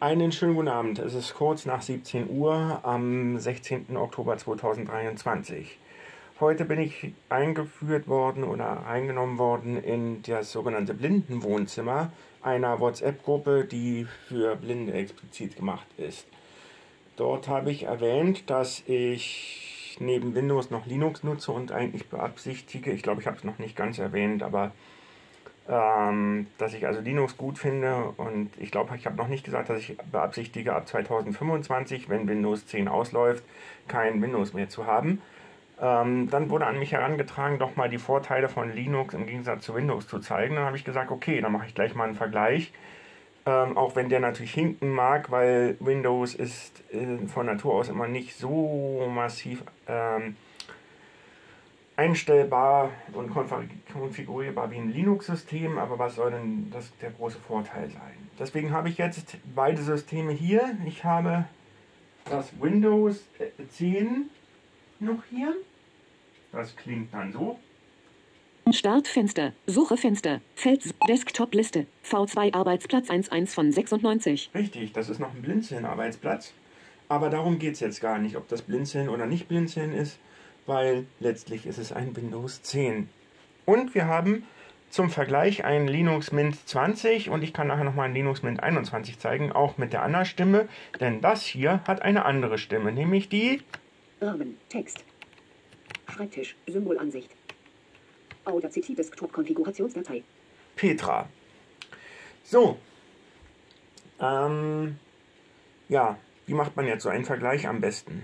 Einen schönen guten Abend. Es ist kurz nach 17 Uhr am 16. Oktober 2023. Heute bin ich eingeführt worden oder eingenommen worden in das sogenannte Blindenwohnzimmer einer WhatsApp-Gruppe, die für Blinde explizit gemacht ist. Dort habe ich erwähnt, dass ich neben Windows noch Linux nutze und eigentlich beabsichtige, ich glaube, ich habe es noch nicht ganz erwähnt, aber ähm, dass ich also Linux gut finde und ich glaube, ich habe noch nicht gesagt, dass ich beabsichtige, ab 2025, wenn Windows 10 ausläuft, kein Windows mehr zu haben. Ähm, dann wurde an mich herangetragen, doch mal die Vorteile von Linux im Gegensatz zu Windows zu zeigen. Dann habe ich gesagt, okay, dann mache ich gleich mal einen Vergleich. Ähm, auch wenn der natürlich hinken mag, weil Windows ist äh, von Natur aus immer nicht so massiv ähm, einstellbar und konfigurierbar wie ein Linux-System, aber was soll denn das der große Vorteil sein? Deswegen habe ich jetzt beide Systeme hier. Ich habe das Windows 10 noch hier. Das klingt dann so. Startfenster, Suchefenster, Feld, Desktop-Liste, V2 Arbeitsplatz 11 von 96. Richtig, das ist noch ein Blinzeln-Arbeitsplatz. Aber darum geht es jetzt gar nicht, ob das Blinzeln oder nicht Blinzeln ist weil letztlich ist es ein Windows 10. Und wir haben zum Vergleich ein Linux Mint 20 und ich kann nachher nochmal ein Linux Mint 21 zeigen, auch mit der anderen Stimme, denn das hier hat eine andere Stimme, nämlich die Rahmen, Text, Schreibtisch, Symbolansicht, Audacity Desktop Konfigurationsdatei, Petra. So, ähm, ja, wie macht man jetzt so einen Vergleich am besten?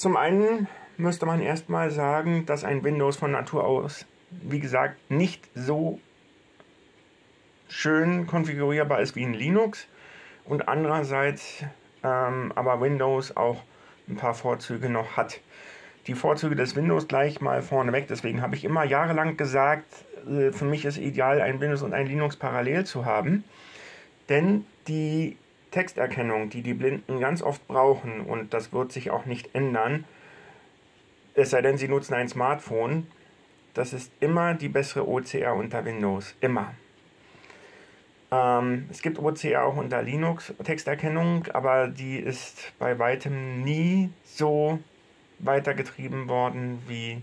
Zum einen müsste man erstmal sagen, dass ein Windows von Natur aus, wie gesagt, nicht so schön konfigurierbar ist wie ein Linux. Und andererseits ähm, aber Windows auch ein paar Vorzüge noch hat. Die Vorzüge des Windows gleich mal vorneweg, deswegen habe ich immer jahrelang gesagt, äh, für mich ist ideal, ein Windows und ein Linux parallel zu haben, denn die Texterkennung, die die Blinden ganz oft brauchen, und das wird sich auch nicht ändern, es sei denn, sie nutzen ein Smartphone, das ist immer die bessere OCR unter Windows. Immer. Ähm, es gibt OCR auch unter Linux Texterkennung, aber die ist bei weitem nie so weitergetrieben worden wie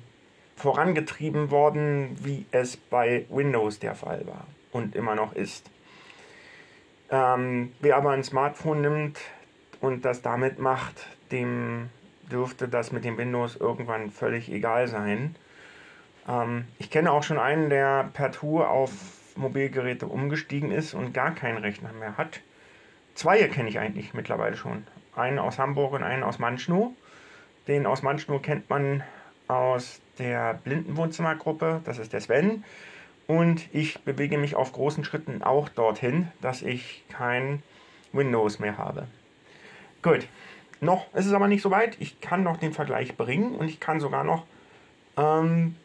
vorangetrieben worden, wie es bei Windows der Fall war und immer noch ist. Ähm, wer aber ein Smartphone nimmt und das damit macht, dem dürfte das mit dem Windows irgendwann völlig egal sein. Ähm, ich kenne auch schon einen, der per Tour auf Mobilgeräte umgestiegen ist und gar keinen Rechner mehr hat. Zwei kenne ich eigentlich mittlerweile schon. Einen aus Hamburg und einen aus Manschnow. Den aus Manschnow kennt man aus der Blindenwohnzimmergruppe, das ist der Sven. Und ich bewege mich auf großen Schritten auch dorthin, dass ich kein Windows mehr habe. Gut, noch ist es aber nicht so weit. Ich kann noch den Vergleich bringen und ich kann sogar noch ein ähm,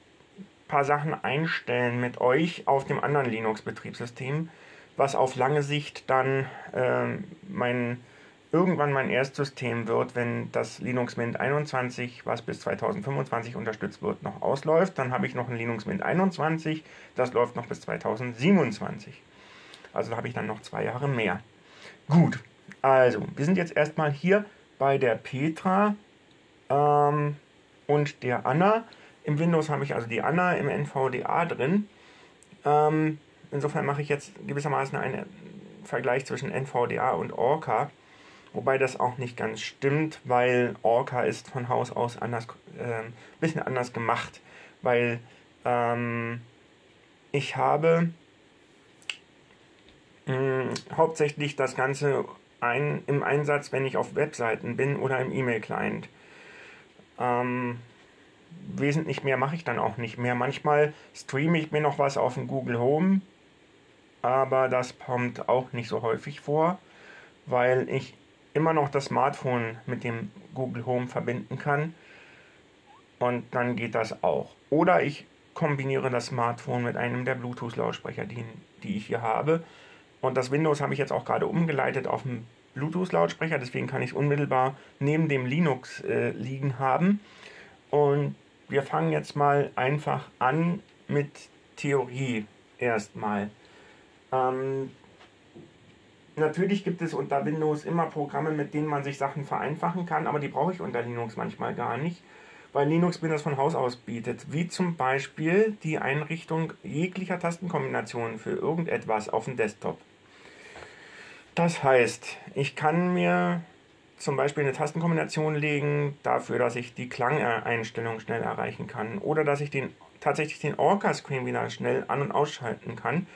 paar Sachen einstellen mit euch auf dem anderen Linux-Betriebssystem, was auf lange Sicht dann äh, mein irgendwann mein Erstsystem wird, wenn das Linux Mint 21, was bis 2025 unterstützt wird, noch ausläuft. Dann habe ich noch ein Linux Mint 21, das läuft noch bis 2027. Also habe ich dann noch zwei Jahre mehr. Gut, also wir sind jetzt erstmal hier bei der Petra ähm, und der Anna. Im Windows habe ich also die Anna im NVDA drin. Ähm, insofern mache ich jetzt gewissermaßen einen Vergleich zwischen NVDA und Orca. Wobei das auch nicht ganz stimmt, weil Orca ist von Haus aus anders, äh, bisschen anders gemacht. Weil ähm, ich habe mh, hm, hauptsächlich das Ganze ein, im Einsatz, wenn ich auf Webseiten bin oder im E-Mail-Client. Ähm, wesentlich mehr mache ich dann auch nicht mehr. Manchmal streame ich mir noch was auf dem Google Home, aber das kommt auch nicht so häufig vor, weil ich immer noch das Smartphone mit dem Google Home verbinden kann. Und dann geht das auch. Oder ich kombiniere das Smartphone mit einem der Bluetooth-Lautsprecher, die, die ich hier habe. Und das Windows habe ich jetzt auch gerade umgeleitet auf einen Bluetooth-Lautsprecher, deswegen kann ich es unmittelbar neben dem Linux äh, liegen haben. Und wir fangen jetzt mal einfach an mit Theorie erstmal. Ähm, natürlich gibt es unter Windows immer Programme, mit denen man sich Sachen vereinfachen kann, aber die brauche ich unter Linux manchmal gar nicht, weil Linux mir das von Haus aus bietet. Wie zum Beispiel die Einrichtung jeglicher Tastenkombinationen für irgendetwas auf dem Desktop. Das heißt, ich kann mir zum Beispiel eine Tastenkombination legen dafür, dass ich die Klangeinstellung schnell erreichen kann oder dass ich den, tatsächlich den Orca-Screen wieder schnell an- und ausschalten kann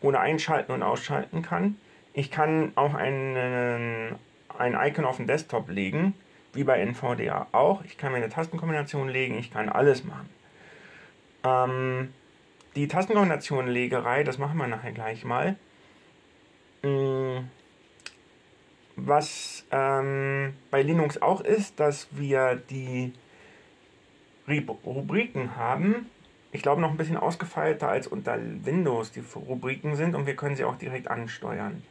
oder einschalten und ausschalten kann. Ich kann auch einen, ein Icon auf den Desktop legen, wie bei NVDA auch. Ich kann mir eine Tastenkombination legen, ich kann alles machen. Ähm, die Tastenkombination-Legerei, das machen wir nachher gleich mal. Mm, was ähm, bei Linux auch ist, dass wir die Rubriken haben. Ich glaube noch ein bisschen ausgefeilter als unter Windows die Rubriken sind und wir können sie auch direkt ansteuern.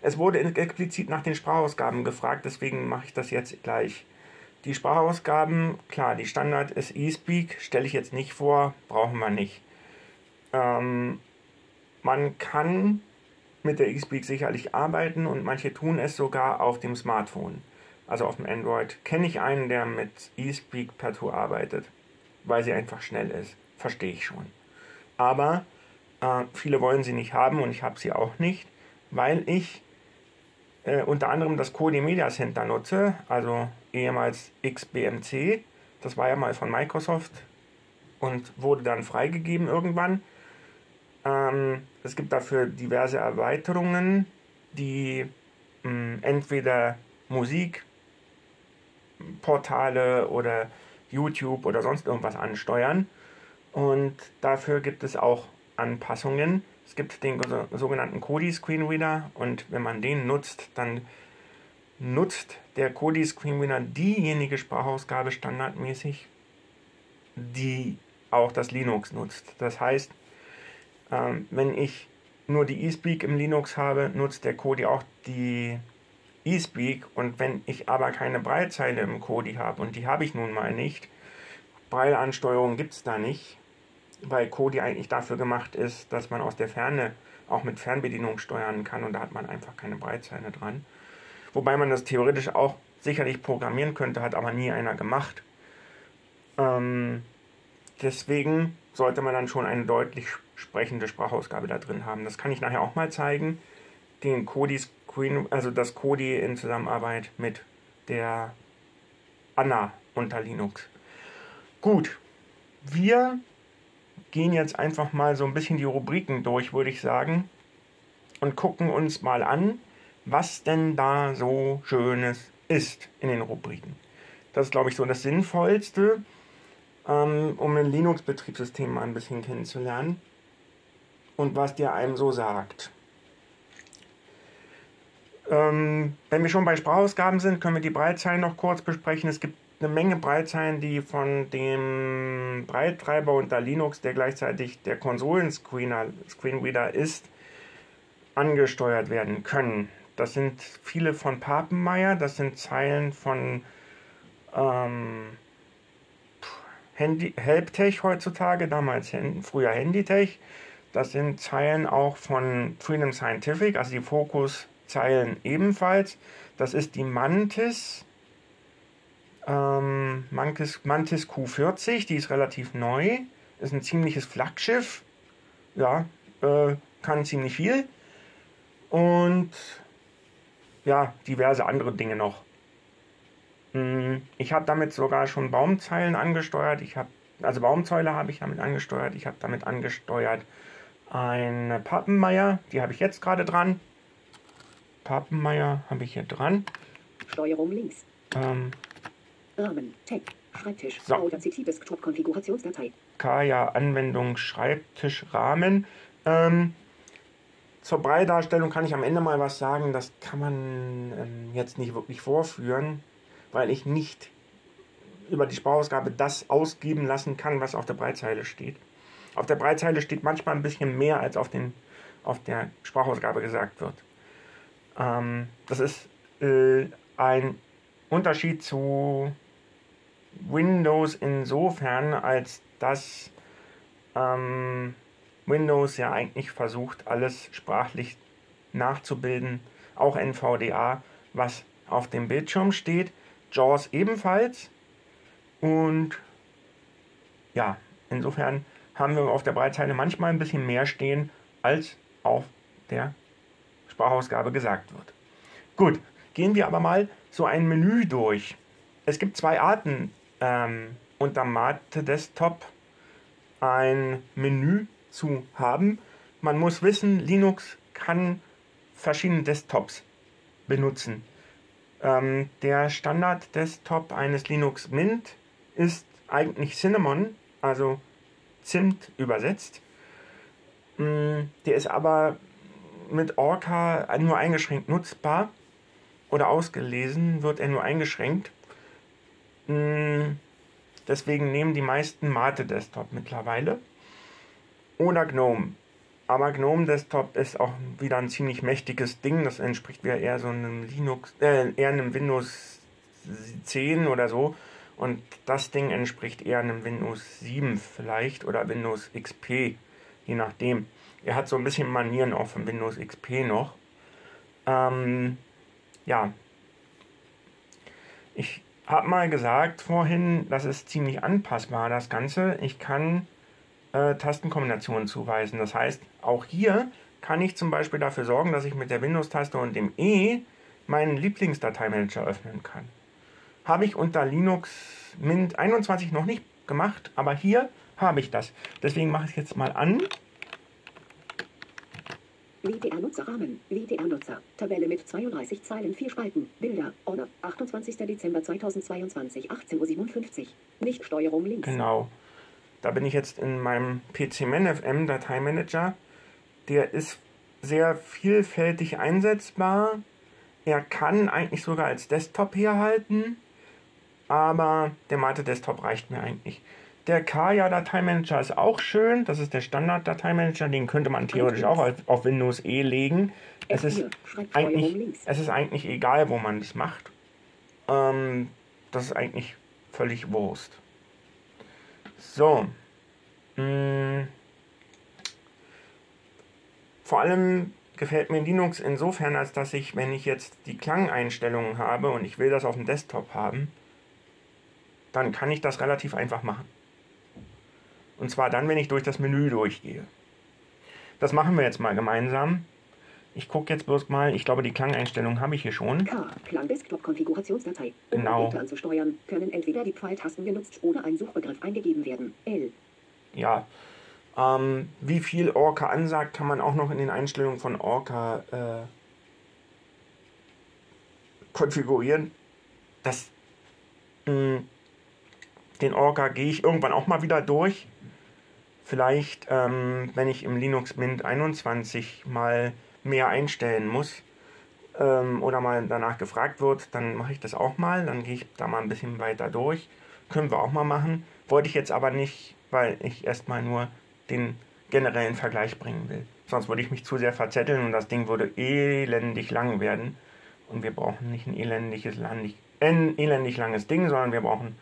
Es wurde explizit nach den Sprachausgaben gefragt, deswegen mache ich das jetzt gleich. Die Sprachausgaben, klar, die Standard ist eSpeak, stelle ich jetzt nicht vor, brauchen wir nicht. Ähm, man kann mit der eSpeak sicherlich arbeiten und manche tun es sogar auf dem Smartphone. Also auf dem Android kenne ich einen, der mit eSpeak per Tour arbeitet, weil sie einfach schnell ist. Verstehe ich schon. Aber äh, viele wollen sie nicht haben und ich habe sie auch nicht, weil ich äh, unter anderem das Kodi Media Center nutze, also ehemals XBMC. Das war ja mal von Microsoft und wurde dann freigegeben irgendwann. Ähm, es gibt dafür diverse Erweiterungen, die mh, hm, entweder Musikportale oder YouTube oder sonst irgendwas ansteuern. Und dafür gibt es auch Anpassungen. Es gibt den sogenannten Kodi Screenreader und wenn man den nutzt, dann nutzt der Kodi Screenreader diejenige Sprachausgabe standardmäßig, die auch das Linux nutzt. Das heißt, ähm, wenn ich nur die eSpeak im Linux habe, nutzt der Kodi auch die eSpeak und wenn ich aber keine Breitzeile im Kodi habe und die habe ich nun mal nicht, Breilansteuerung gibt es da nicht, weil Kodi eigentlich dafür gemacht ist, dass man aus der Ferne auch mit Fernbedienung steuern kann und da hat man einfach keine Breitzeile dran. Wobei man das theoretisch auch sicherlich programmieren könnte, hat aber nie einer gemacht. Ähm, deswegen sollte man dann schon eine deutlich sprechende Sprachausgabe da drin haben. Das kann ich nachher auch mal zeigen. Den Kodi Screen, also das Kodi in Zusammenarbeit mit der Anna unter Linux. Gut, wir gehen jetzt einfach mal so ein bisschen die Rubriken durch, würde ich sagen, und gucken uns mal an, was denn da so Schönes ist in den Rubriken. Das ist, glaube ich, so das Sinnvollste, ähm, um ein Linux-Betriebssystem mal ein bisschen kennenzulernen und was der einem so sagt. Ähm, wenn wir schon bei Sprachausgaben sind, können wir die Breitzeilen noch kurz besprechen. Es gibt eine Menge Breitzeilen, die von dem Breittreiber unter Linux, der gleichzeitig der Konsolen-Screenreader ist, angesteuert werden können. Das sind viele von Papenmeier, das sind Zeilen von ähm, Handy, Helptech heutzutage, damals früher Handytech. Das sind Zeilen auch von Freedom Scientific, also die Fokus-Zeilen ebenfalls. Das ist die Mantis ähm, Mantis, Mantis Q40, die ist relativ neu. Ist ein ziemliches Flaggschiff. Ja, äh, kann ziemlich viel. Und ja, diverse andere Dinge noch. Hm, ich habe damit sogar schon Baumzeilen angesteuert. Ich habe also Baumzäule habe ich damit angesteuert. Ich habe damit angesteuert eine Pappenmeier, die habe ich jetzt gerade dran. Pappenmeier habe ich hier dran. Steuerung links. Ähm, Rahmen, Tech, Schreibtisch, so. Audacity Desktop Konfigurationsdatei. Kaya Anwendung Schreibtisch Rahmen. Ähm, zur Breidarstellung kann ich am Ende mal was sagen. Das kann man ähm, jetzt nicht wirklich vorführen, weil ich nicht über die Sprachausgabe das ausgeben lassen kann, was auf der Breitzeile steht. Auf der Breitzeile steht manchmal ein bisschen mehr, als auf, den, auf der Sprachausgabe gesagt wird. Ähm, das ist äh, ein Unterschied zu Windows insofern, als dass ähm, Windows ja eigentlich versucht, alles sprachlich nachzubilden. Auch NVDA, was auf dem Bildschirm steht. JAWS ebenfalls. Und ja, insofern haben wir auf der Breitzeile manchmal ein bisschen mehr stehen, als auf der Sprachausgabe gesagt wird. Gut, gehen wir aber mal so ein Menü durch. Es gibt zwei Arten, ähm, unter Mate Desktop ein Menü zu haben. Man muss wissen, Linux kann verschiedene Desktops benutzen. Ähm, der Standard-Desktop eines Linux Mint ist eigentlich Cinnamon, also Zimt übersetzt. Mm, der ist aber mit Orca nur eingeschränkt nutzbar oder ausgelesen wird er nur eingeschränkt. Mm, deswegen nehmen die meisten Mate Desktop mittlerweile. Oder GNOME. Aber GNOME Desktop ist auch wieder ein ziemlich mächtiges Ding. Das entspricht eher so einem Linux, äh, eher einem Windows 10 oder so. Und das Ding entspricht eher einem Windows 7 vielleicht oder Windows XP, je nachdem. Er hat so ein bisschen Manieren auch von Windows XP noch. Ähm, ja. Ich habe mal gesagt vorhin, das ist ziemlich anpassbar, das Ganze. Ich kann äh, Tastenkombinationen zuweisen. Das heißt, auch hier kann ich zum Beispiel dafür sorgen, dass ich mit der Windows-Taste und dem E meinen Lieblingsdateimanager öffnen kann. Habe ich unter Linux Mint 21 noch nicht gemacht, aber hier habe ich das. Deswegen mache ich es jetzt mal an. WDR-Nutzerrahmen, WDR-Nutzer, Tabelle mit 32 Zeilen, 4 Spalten, Bilder, Order, 28. Dezember 2022, 18.57 Uhr, nicht Steuerung links. Genau. Da bin ich jetzt in meinem PC-ManFM Dateimanager. Der ist sehr vielfältig einsetzbar. Er kann eigentlich sogar als Desktop herhalten, aber der Mate Desktop reicht mir eigentlich. Der Kaya Dateimanager ist auch schön. Das ist der Standard Dateimanager. Den könnte man theoretisch auch auf, auf Windows E legen. Es ist, eigentlich, es ist eigentlich egal, wo man das macht. Ähm, das ist eigentlich völlig Wurst. So. Hm. Vor allem gefällt mir Linux insofern, als dass ich, wenn ich jetzt die Klangeinstellungen habe und ich will das auf dem Desktop haben, dann kann ich das relativ einfach machen. Und zwar dann, wenn ich durch das Menü durchgehe. Das machen wir jetzt mal gemeinsam. Ich gucke jetzt bloß mal, ich glaube, die Klangeinstellungen habe ich hier schon. K. Klang-Desktop-Konfigurationsdatei. Um Genau. Geräte anzusteuern, können entweder die Pfeiltasten genutzt oder ein Suchbegriff eingegeben werden. L. Ja. Ähm, wie viel Orca ansagt, kann man auch noch in den Einstellungen von Orca äh, konfigurieren. Das, mh, den Orca gehe ich irgendwann auch mal wieder durch. Vielleicht, ähm, wenn ich im Linux Mint 21 mal mehr einstellen muss ähm, oder mal danach gefragt wird, dann mache ich das auch mal. Dann gehe ich da mal ein bisschen weiter durch. Können wir auch mal machen. Wollte ich jetzt aber nicht, weil ich erstmal nur den generellen Vergleich bringen will. Sonst würde ich mich zu sehr verzetteln und das Ding würde elendig lang werden. Und wir brauchen nicht ein elendiges, landig, ein elendig langes Ding, sondern wir brauchen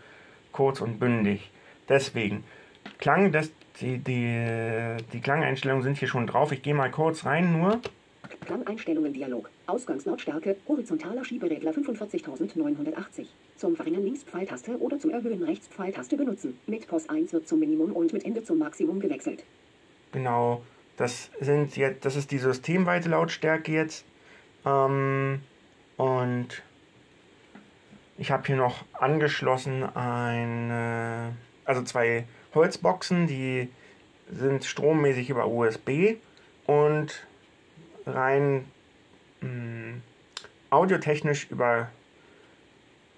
kurz und bündig. Deswegen, Klang, das, die, die, die Klangeinstellungen sind hier schon drauf. Ich gehe mal kurz rein nur. Klangeinstellungen Dialog. Ausgangslautstärke, horizontaler Schieberegler 45980. Zum Verringern links Pfeiltaste oder zum Erhöhen rechts Pfeiltaste benutzen. Mit POS 1 wird zum Minimum und mit Ende zum Maximum gewechselt. Genau, das sind jetzt, das ist die systemweite Lautstärke jetzt. Ähm, und ich habe hier noch angeschlossen eine, also zwei Holzboxen, die sind strommäßig über USB und rein mh, audiotechnisch über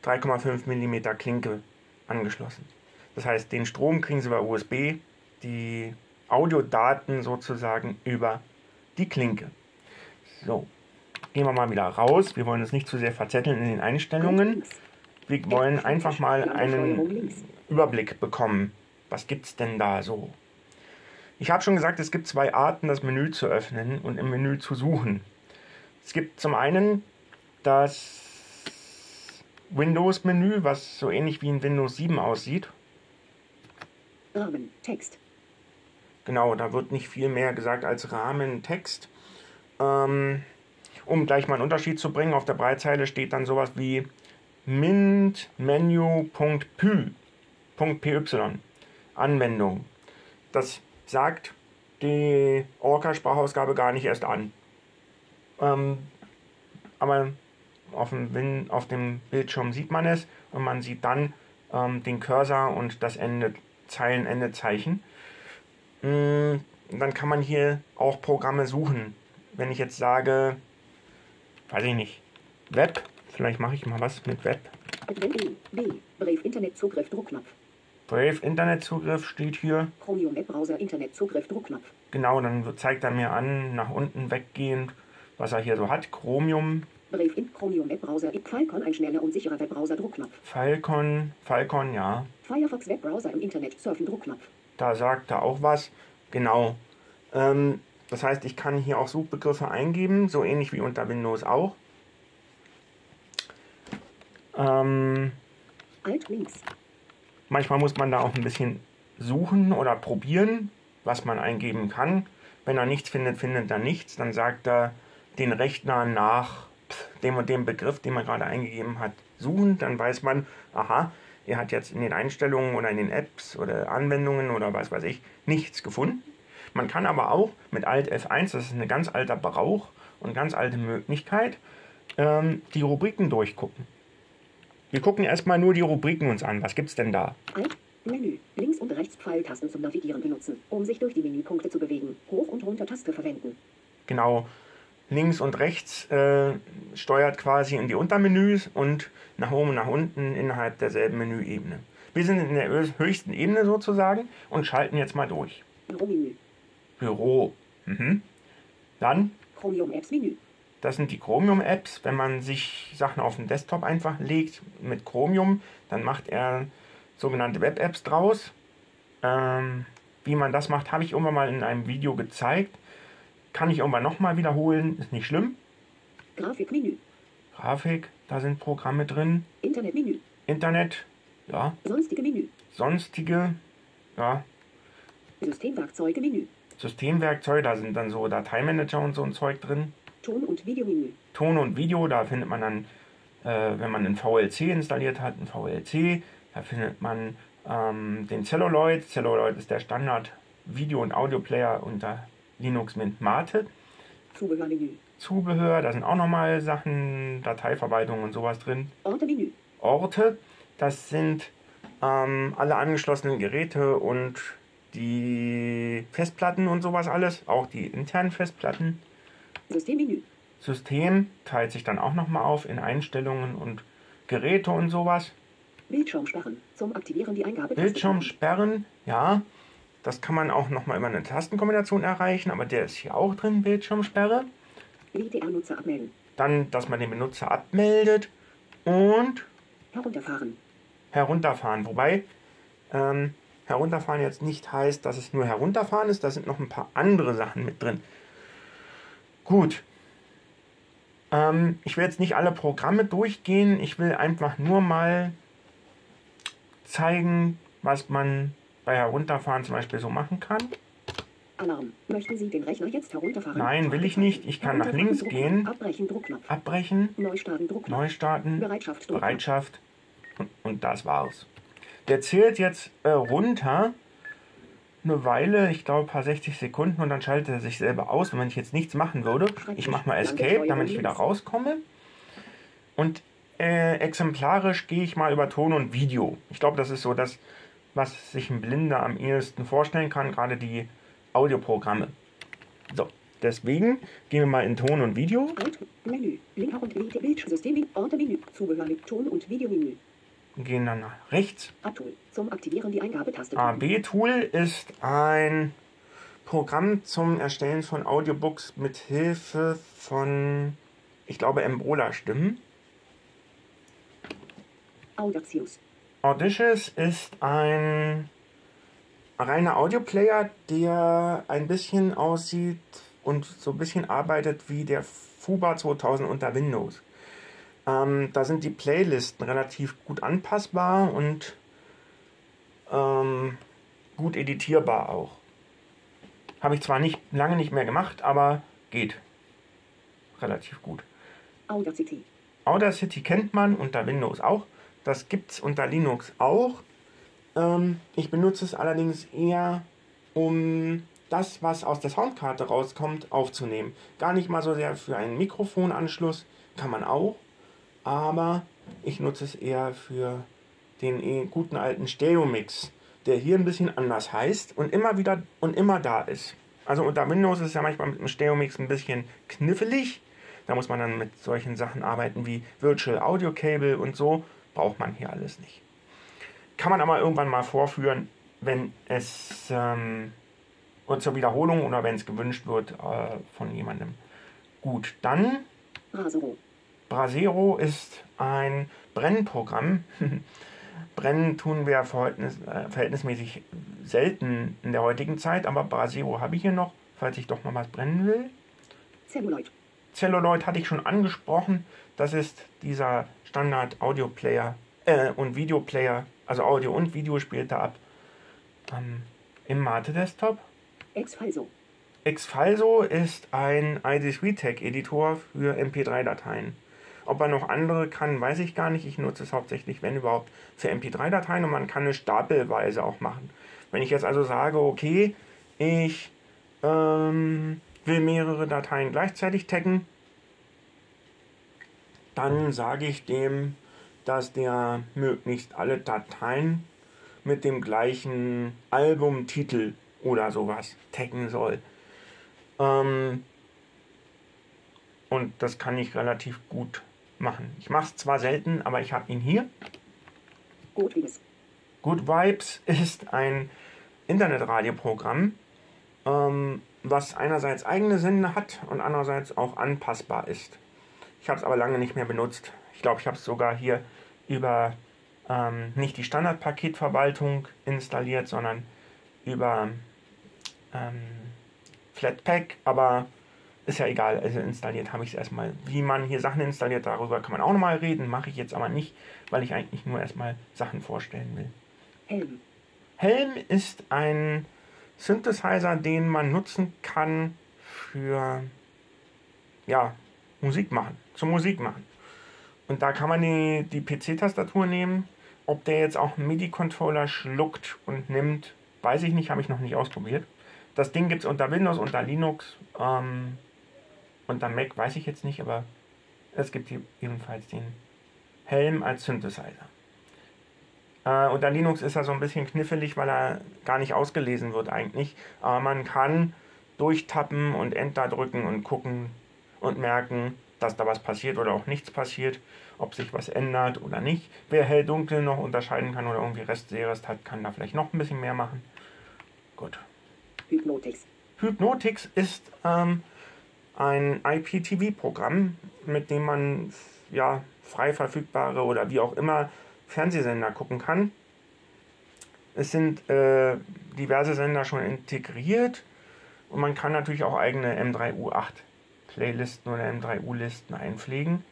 3,5 mm Klinke angeschlossen. Das heißt, den Strom kriegen Sie über USB, die Audiodaten sozusagen über die Klinke. So, gehen wir mal wieder raus. Wir wollen uns nicht zu sehr verzetteln in den Einstellungen. Wir wollen einfach mal einen Überblick bekommen. Was gibt es denn da so? Ich habe schon gesagt, es gibt zwei Arten, das Menü zu öffnen und im Menü zu suchen. Es gibt zum einen das Windows-Menü, was so ähnlich wie in Windows 7 aussieht. Rahmen, Text. Genau, da wird nicht viel mehr gesagt als Rahmentext. Ähm, um gleich mal einen Unterschied zu bringen, auf der Breitzeile steht dann sowas wie mintmenu.py Anwendung. Das sagt die Orca-Sprachausgabe gar nicht erst an. Ähm, aber auf dem, auf dem Bildschirm sieht man es und man sieht dann ähm, den Cursor und das Ende, Zeilenendezeichen. Ähm, dann kann man hier auch Programme suchen. Wenn ich jetzt sage, weiß ich nicht, Web, vielleicht mache ich mal was mit Web. B, B, Brave Internetzugriff Druckknopf. Brave Internetzugriff steht hier. Chromium Webbrowser Internetzugriff Druckknopf. Genau, dann zeigt er mir an, nach unten weggehend, was er hier so hat. Chromium. Brave in Chromium Webbrowser Falcon ein schneller und sicherer Webbrowser Druckknopf. Falcon, Falcon, ja. Firefox Webbrowser im Internet surfen Druckknopf. Da sagt er auch was. Genau. Ähm, das heißt, ich kann hier auch Suchbegriffe eingeben, so ähnlich wie unter Windows auch. Ähm, Alt links. Manchmal muss man da auch ein bisschen suchen oder probieren, was man eingeben kann. Wenn er nichts findet, findet er nichts. Dann sagt er den Rechner nach dem und dem Begriff, den man gerade eingegeben hat, suchen. Dann weiß man, aha, er hat jetzt in den Einstellungen oder in den Apps oder Anwendungen oder was weiß ich nichts gefunden. Man kann aber auch mit Alt F1, das ist ein ganz alter Brauch und ganz alte Möglichkeit, ähm, die Rubriken durchgucken. Wir gucken erstmal nur die Rubriken uns an. Was gibt's denn da? Menü. Links und rechts Pfeiltasten zum Navigieren benutzen, um sich durch die Menüpunkte zu bewegen. Hoch- und Runter-Taste verwenden. Genau, links und rechts äh, steuert quasi in die Untermenüs und nach oben und nach unten innerhalb derselben Menüebene. Wir sind in der hö- höchsten Ebene sozusagen und schalten jetzt mal durch. Büromenü. Büro. Mhm. Dann, Chromium Apps Menü. Das sind die Chromium-Apps. Wenn man sich Sachen auf den Desktop einfach legt mit Chromium, dann macht er sogenannte Web-Apps draus. Ähm, wie man das macht, habe ich irgendwann mal in einem Video gezeigt. Kann ich irgendwann nochmal wiederholen, ist nicht schlimm. Grafikmenü. Grafik, da sind Programme drin. Internetmenü. Internet, ja. Sonstige Menü. Sonstige, ja. Systemwerkzeuge Menü. Systemwerkzeuge, da sind dann so Dateimanager und so ein Zeug drin. Ton- und Videomenü. Ton und Video, da findet man dann, äh, wenn man einen VLC installiert hat, ein VLC. Da findet man ähm, den Celluloid. Celluloid ist der Standard Video- und Audioplayer unter Linux Mint Mate. Zubehörmenü. Zubehör, da sind auch nochmal Sachen, Dateiverwaltung und sowas drin. Orte-Menü. Orte, das sind ähm, alle angeschlossenen Geräte und die Festplatten und sowas alles, auch die internen Festplatten. Systemmenü. System teilt sich dann auch nochmal auf in Einstellungen und Geräte und sowas. Bildschirmsperren. Zum Aktivieren die Eingabe. Bildschirm sperren, ja, das kann man auch nochmal über eine Tastenkombination erreichen, aber der ist hier auch drin, Bildschirmsperre. WDR-Nutzer abmelden. Dann, dass man den Benutzer abmeldet und Herunterfahren. herunterfahren. Wobei ähm, herunterfahren jetzt nicht heißt, dass es nur herunterfahren ist, da sind noch ein paar andere Sachen mit drin. Gut. Ähm, ich will jetzt nicht alle Programme durchgehen, ich will einfach nur mal zeigen, was man bei Herunterfahren zum Beispiel so machen kann. Alarm. Möchten Sie den Rechner jetzt herunterfahren? Nein, will ich nicht. Ich kann nach links Druckknopf. gehen. Abbrechen, Druckknopf. Abbrechen, Neustarten, Druckknopf. neu starten, Bereitschaft, Druckknopf. Bereitschaft und, und das war's. Der zählt jetzt äh, runter eine Weile, ich glaube ein paar 60 Sekunden und dann schaltet er sich selber aus. Wenn ich jetzt nichts machen würde, ich mache mal Escape, damit ich wieder rauskomme. Und äh, exemplarisch gehe ich mal über Ton und Video. Ich glaube, das ist so das, was sich ein Blinder am ehesten vorstellen kann, gerade die Audioprogramme. So, deswegen gehen wir mal in Ton und Video. Menü. Link und Bild- Bildschirmsystem, Orte-Menü. Zubehör mit Ton- und Videomenü. Gehen dann nach rechts. Abtool. Zum Aktivieren die Eingabetaste. AB-Tool ist ein Programm zum Erstellen von Audiobooks mit Hilfe von, ich glaube, Embrola-Stimmen. Audacious. Audacious ist ein reiner Audioplayer, der ein bisschen aussieht und so ein bisschen arbeitet wie der Fuba 2000 unter Windows. Ähm, da sind die Playlisten relativ gut anpassbar und ähm, gut editierbar auch. Habe ich zwar nicht lange nicht mehr gemacht, aber geht. relativ gut. Audacity. Audacity kennt man unter Windows auch. Das gibt es unter Linux auch. Ähm, ich benutze es allerdings eher, um das, was aus der Soundkarte rauskommt, aufzunehmen. Gar nicht mal so sehr für einen Mikrofonanschluss, kann man auch, aber ich nutze es eher für den eh guten alten Stereo-Mix, der hier ein bisschen anders heißt und immer wieder und immer da ist. Also unter Windows ist es ja manchmal mit dem Stereo-Mix ein bisschen knifflig. Da muss man dann mit solchen Sachen arbeiten wie Virtual Audio Cable und so. Braucht man hier alles nicht. Kann man aber irgendwann mal vorführen, wenn es ähm, oder zur Wiederholung oder wenn es gewünscht wird äh, von jemandem. Gut, dann Brasero. Brasero ist ein Brennprogramm. Brennen tun wir verhältnis, äh, verhältnismäßig selten in der heutigen Zeit, aber Brasero habe ich hier noch, falls ich doch mal was brennen will. Celluloid. Celluloid hatte ich schon angesprochen. Das ist dieser Standard Audio Player äh, und Videoplayer, also Audio und Video spielt da ab. Ähm, Im Mate Desktop. Exfalso. Exfalso ist ein ID3-Tech-Editor für MP3-Dateien. Ob er noch andere kann, weiß ich gar nicht. Ich nutze es hauptsächlich, wenn überhaupt, für MP3-Dateien und man kann es stapelweise auch machen. Wenn ich jetzt also sage, okay, ich ähm, will mehrere Dateien gleichzeitig taggen, dann sage ich dem, dass der möglichst alle Dateien mit dem gleichen Albumtitel oder sowas taggen soll. Ähm, und das kann ich relativ gut machen. Ich mache es zwar selten, aber ich habe ihn hier. Good Vibes. Good Vibes ist ein Internetradioprogramm, ähm, was einerseits eigene Sender hat und andererseits auch anpassbar ist. Ich habe es aber lange nicht mehr benutzt. Ich glaube, ich habe es sogar hier über ähm, nicht die Standardpaketverwaltung installiert, sondern über ähm, Flatpak, aber ist ja egal, also installiert habe ich es erstmal. Wie man hier Sachen installiert, darüber kann man auch nochmal reden, mache ich jetzt aber nicht, weil ich eigentlich nur erstmal Sachen vorstellen will. Helm. Helm ist ein Synthesizer, den man nutzen kann für ja, Musik machen, zum Musik machen. Und da kann man die, die PC-Tastatur nehmen. Ob der jetzt auch einen MIDI-Controller schluckt und nimmt, weiß ich nicht, habe ich noch nicht ausprobiert. Das Ding gibt es unter Windows, unter Linux, ähm, unter Mac weiß ich jetzt nicht, aber es gibt ebenfalls den Helm als Synthesizer. Äh, unter Linux ist er so ein bisschen knifflig, weil er gar nicht ausgelesen wird eigentlich. Aber man kann durchtappen und Enter drücken und gucken und merken, dass da was passiert oder auch nichts passiert, ob sich was ändert oder nicht. Wer hell-dunkel noch unterscheiden kann oder irgendwie Rest-Serest hat, kann da vielleicht noch ein bisschen mehr machen. Gut. Hypnotix. Hypnotix ist ähm, ein IPTV-Programm, mit dem man ja frei verfügbare oder wie auch immer Fernsehsender gucken kann. Es sind äh, diverse Sender schon integriert und man kann natürlich auch eigene M3U8 Playlisten oder M3U-Listen einpflegen.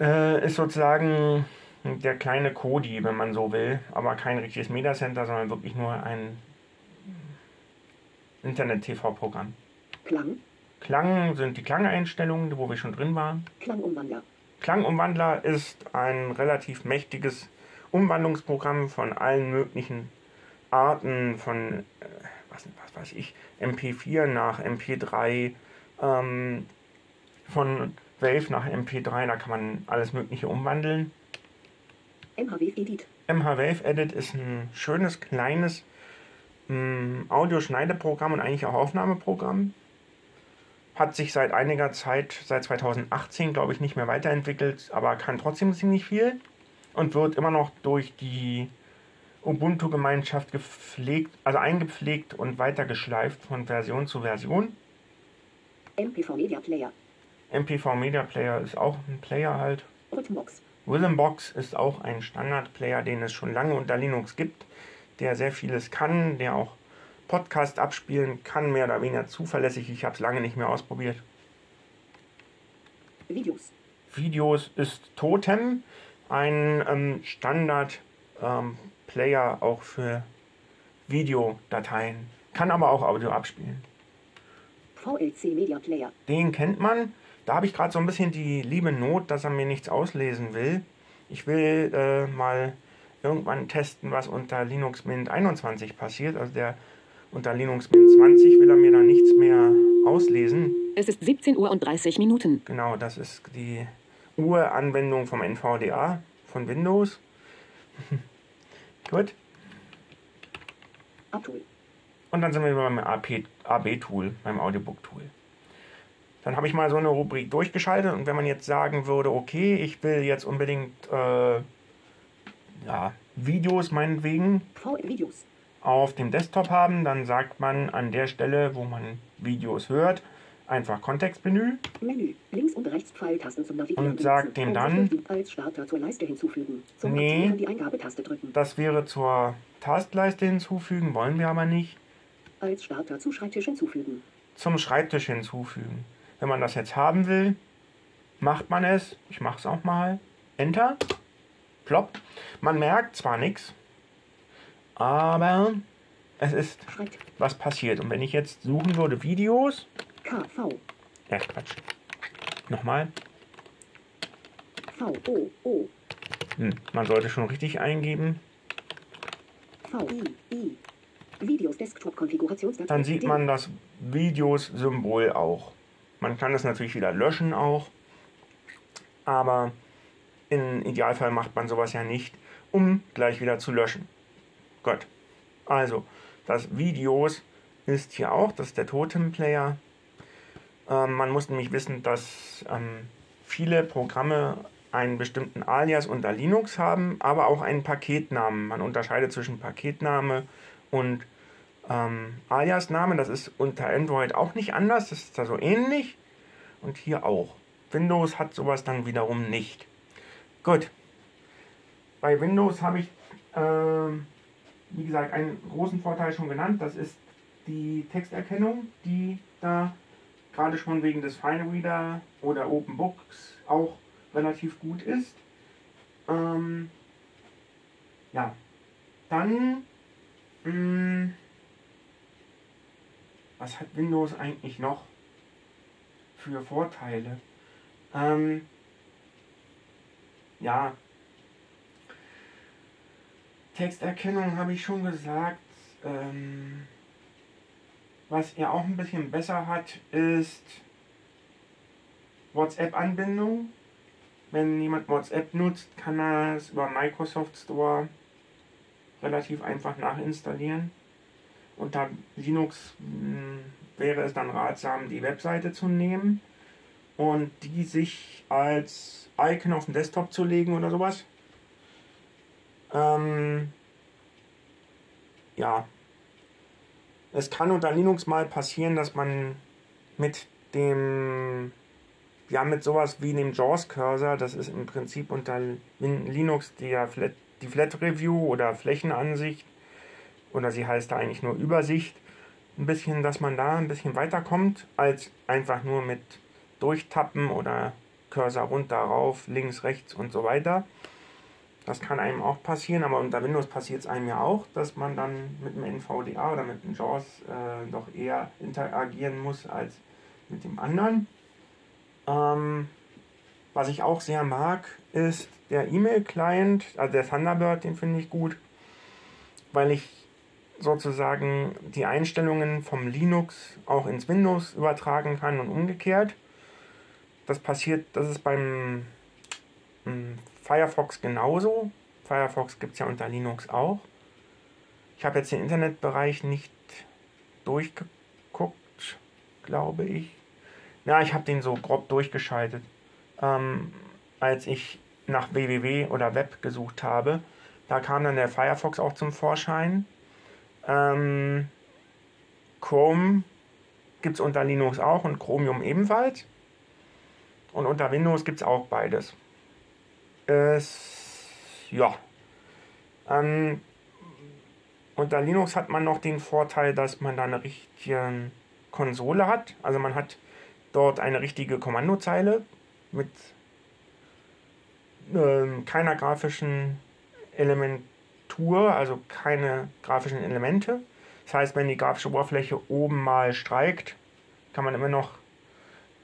Äh, ist sozusagen der kleine Kodi, wenn man so will, aber kein richtiges Media Center, sondern wirklich nur ein Internet-TV-Programm. Klang. Klang sind die Klangeinstellungen, wo wir schon drin waren. Klangumwandler. Klangumwandler ist ein relativ mächtiges Umwandlungsprogramm von allen möglichen Arten von, äh, was, was weiß ich, MP4 nach MP3, ähm, von Wave nach MP3, da kann man alles Mögliche umwandeln. MHW Edit. MHWave Edit ist ein schönes, kleines ähm, Audioschneideprogramm und eigentlich auch Aufnahmeprogramm. Hat sich seit einiger Zeit, seit 2018, glaube ich, nicht mehr weiterentwickelt, aber kann trotzdem ziemlich viel und wird immer noch durch die Ubuntu-Gemeinschaft gepflegt, also eingepflegt und weitergeschleift von Version zu Version. MPV Media Player. MPV Media Player ist auch ein Player halt. Rhythmbox. Rhythmbox ist auch ein Standard-Player, den es schon lange unter Linux gibt, der sehr vieles kann, der auch Podcast abspielen kann, mehr oder weniger zuverlässig. Ich habe es lange nicht mehr ausprobiert. Videos. Videos ist Totem, ein ähm, Standard-Player ähm, auch für Videodateien, kann aber auch Audio abspielen. VLC Media Player. Den kennt man. Da habe ich gerade so ein bisschen die liebe Not, dass er mir nichts auslesen will. Ich will äh, mal irgendwann testen, was unter Linux Mint 21 passiert. Also der unter Linux Mint 20 will er mir da nichts mehr auslesen. Es ist 17 Uhr und 30 Minuten. Genau, das ist die Uranwendung vom NVDA von Windows. Gut. Abtool. Und dann sind wir beim AB-Tool, beim Audiobook-Tool. Dann habe ich mal so eine Rubrik durchgeschaltet und wenn man jetzt sagen würde, okay, ich will jetzt unbedingt äh, ja, Videos meinetwegen V-Videos. Auf dem Desktop haben, dann sagt man an der Stelle, wo man Videos hört, einfach Kontextmenü. Menü. Links und rechts Pfeiltasten zum Navigieren. Und sagt dem dann- Als Starter zur Leiste hinzufügen. Zum Nee. Die Eingabetaste drücken. Das wäre zur Tastleiste hinzufügen, wollen wir aber nicht. Als Starter zu Schreibtisch hinzufügen. Zum Schreibtisch hinzufügen. Wenn man das jetzt haben will, macht man es. Ich mache es auch mal. Enter. Plopp. Man merkt zwar nichts, aber es ist Schreibt was passiert. Und wenn ich jetzt suchen würde Videos, KV. ja Quatsch. Nochmal. V O O. Hm, man sollte schon richtig eingeben. V I I. Videos Desktop Konfigurationsdatei. Dann sieht man das Videos-Symbol auch. Man kann das natürlich wieder löschen auch. Aber im Idealfall macht man sowas ja nicht, um gleich wieder zu löschen. Gut. Also, das Videos ist hier auch, das ist der Totem-Player. Ähm, man muss nämlich wissen, dass ähm, viele Programme einen bestimmten Alias unter Linux haben, aber auch einen Paketnamen. Man unterscheidet zwischen Paketname und ähm, Alias-Name. Das ist unter Android auch nicht anders, das ist da so ähnlich. Und hier auch. Windows hat sowas dann wiederum nicht. Gut. Bei Windows habe ich, ähm, wie gesagt, einen großen Vorteil schon genannt. Das ist die Texterkennung, die da gerade schon wegen des FineReader oder OpenBooks auch relativ gut ist. Ähm, ja, dann, mh, was hat Windows eigentlich noch für Vorteile? Ähm, ja, Texterkennung habe ich schon gesagt. Ähm, was er auch ein bisschen besser hat, ist WhatsApp-Anbindung. Wenn jemand WhatsApp nutzt, kann er es über Microsoft Store relativ einfach nachinstallieren. Unter Linux mh, wäre es dann ratsam, die Webseite zu nehmen und die sich als Icon auf den Desktop zu legen oder sowas. Ähm, ja, es kann unter Linux mal passieren, dass man mit dem, ja, mit sowas wie dem JAWS-Cursor, das ist im Prinzip unter Lin- Linux der Flat, die Flat Review oder Flächenansicht, oder sie heißt da eigentlich nur Übersicht, ein bisschen, dass man da ein bisschen weiterkommt, als einfach nur mit Durchtappen oder Cursor runter, rauf, links, rechts und so weiter. Das kann einem auch passieren, aber unter Windows passiert es einem ja auch, dass man dann mit dem NVDA oder mit dem JAWS äh, doch eher interagieren muss als mit dem anderen. Ähm, was ich auch sehr mag, ist der E-Mail-Client, also der Thunderbird, den finde ich gut, weil ich sozusagen die Einstellungen vom Linux auch ins Windows übertragen kann und umgekehrt. Das passiert, das ist beim mm, Firefox genauso. Firefox gibt es ja unter Linux auch. Ich habe jetzt den Internetbereich nicht durchgeguckt, glaube ich. Ja, ich habe den so grob durchgeschaltet. Ähm, als ich nach www oder Web gesucht habe, da kam dann der Firefox auch zum Vorschein. Ähm, Chrome gibt es unter Linux auch und Chromium ebenfalls. Und unter Windows gibt es auch beides. Es, ja. Ähm, unter Linux hat man noch den Vorteil, dass man da eine richtige Konsole hat. Also man hat dort eine richtige Kommandozeile mit ähm, keiner grafischen Elementur, also keine grafischen Elemente. Das heißt, wenn die grafische Oberfläche oben mal streikt, kann man immer noch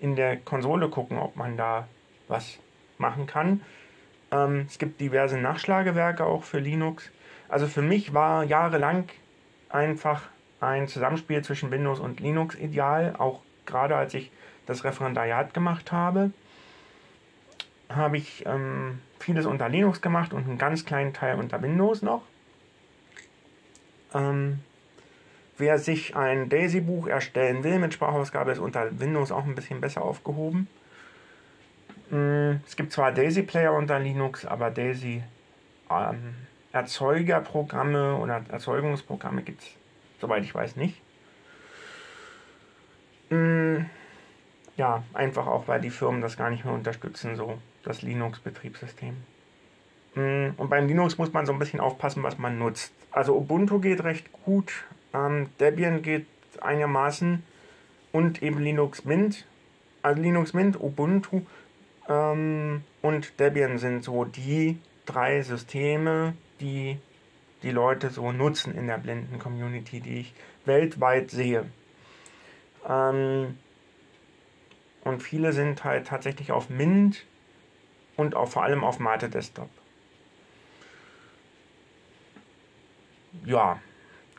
in der Konsole gucken, ob man da was machen kann. Ähm, es gibt diverse Nachschlagewerke auch für Linux. Also für mich war jahrelang einfach ein Zusammenspiel zwischen Windows und Linux ideal, auch gerade als ich das Referendariat gemacht habe, habe ich ähm, vieles unter Linux gemacht und einen ganz kleinen Teil unter Windows noch. Ähm, wer sich ein Daisy-Buch erstellen will mit Sprachausgabe, ist unter Windows auch ein bisschen besser aufgehoben. Ähm, es gibt zwar Daisy-Player unter Linux, aber Daisy ähm, Erzeugerprogramme oder Erzeugungsprogramme gibt es, soweit ich weiß, nicht. Ähm, ja, einfach auch, weil die Firmen das gar nicht mehr unterstützen, so das Linux-Betriebssystem. Mm, und beim Linux muss man so ein bisschen aufpassen, was man nutzt. Also Ubuntu geht recht gut, ähm, Debian geht einigermaßen und eben Linux Mint. Also Linux Mint, Ubuntu ähm, und Debian sind so die drei Systeme, die die Leute so nutzen in der blinden Community, die ich weltweit sehe. Ähm, und viele sind halt tatsächlich auf Mint und auch vor allem auf Mate Desktop. Ja,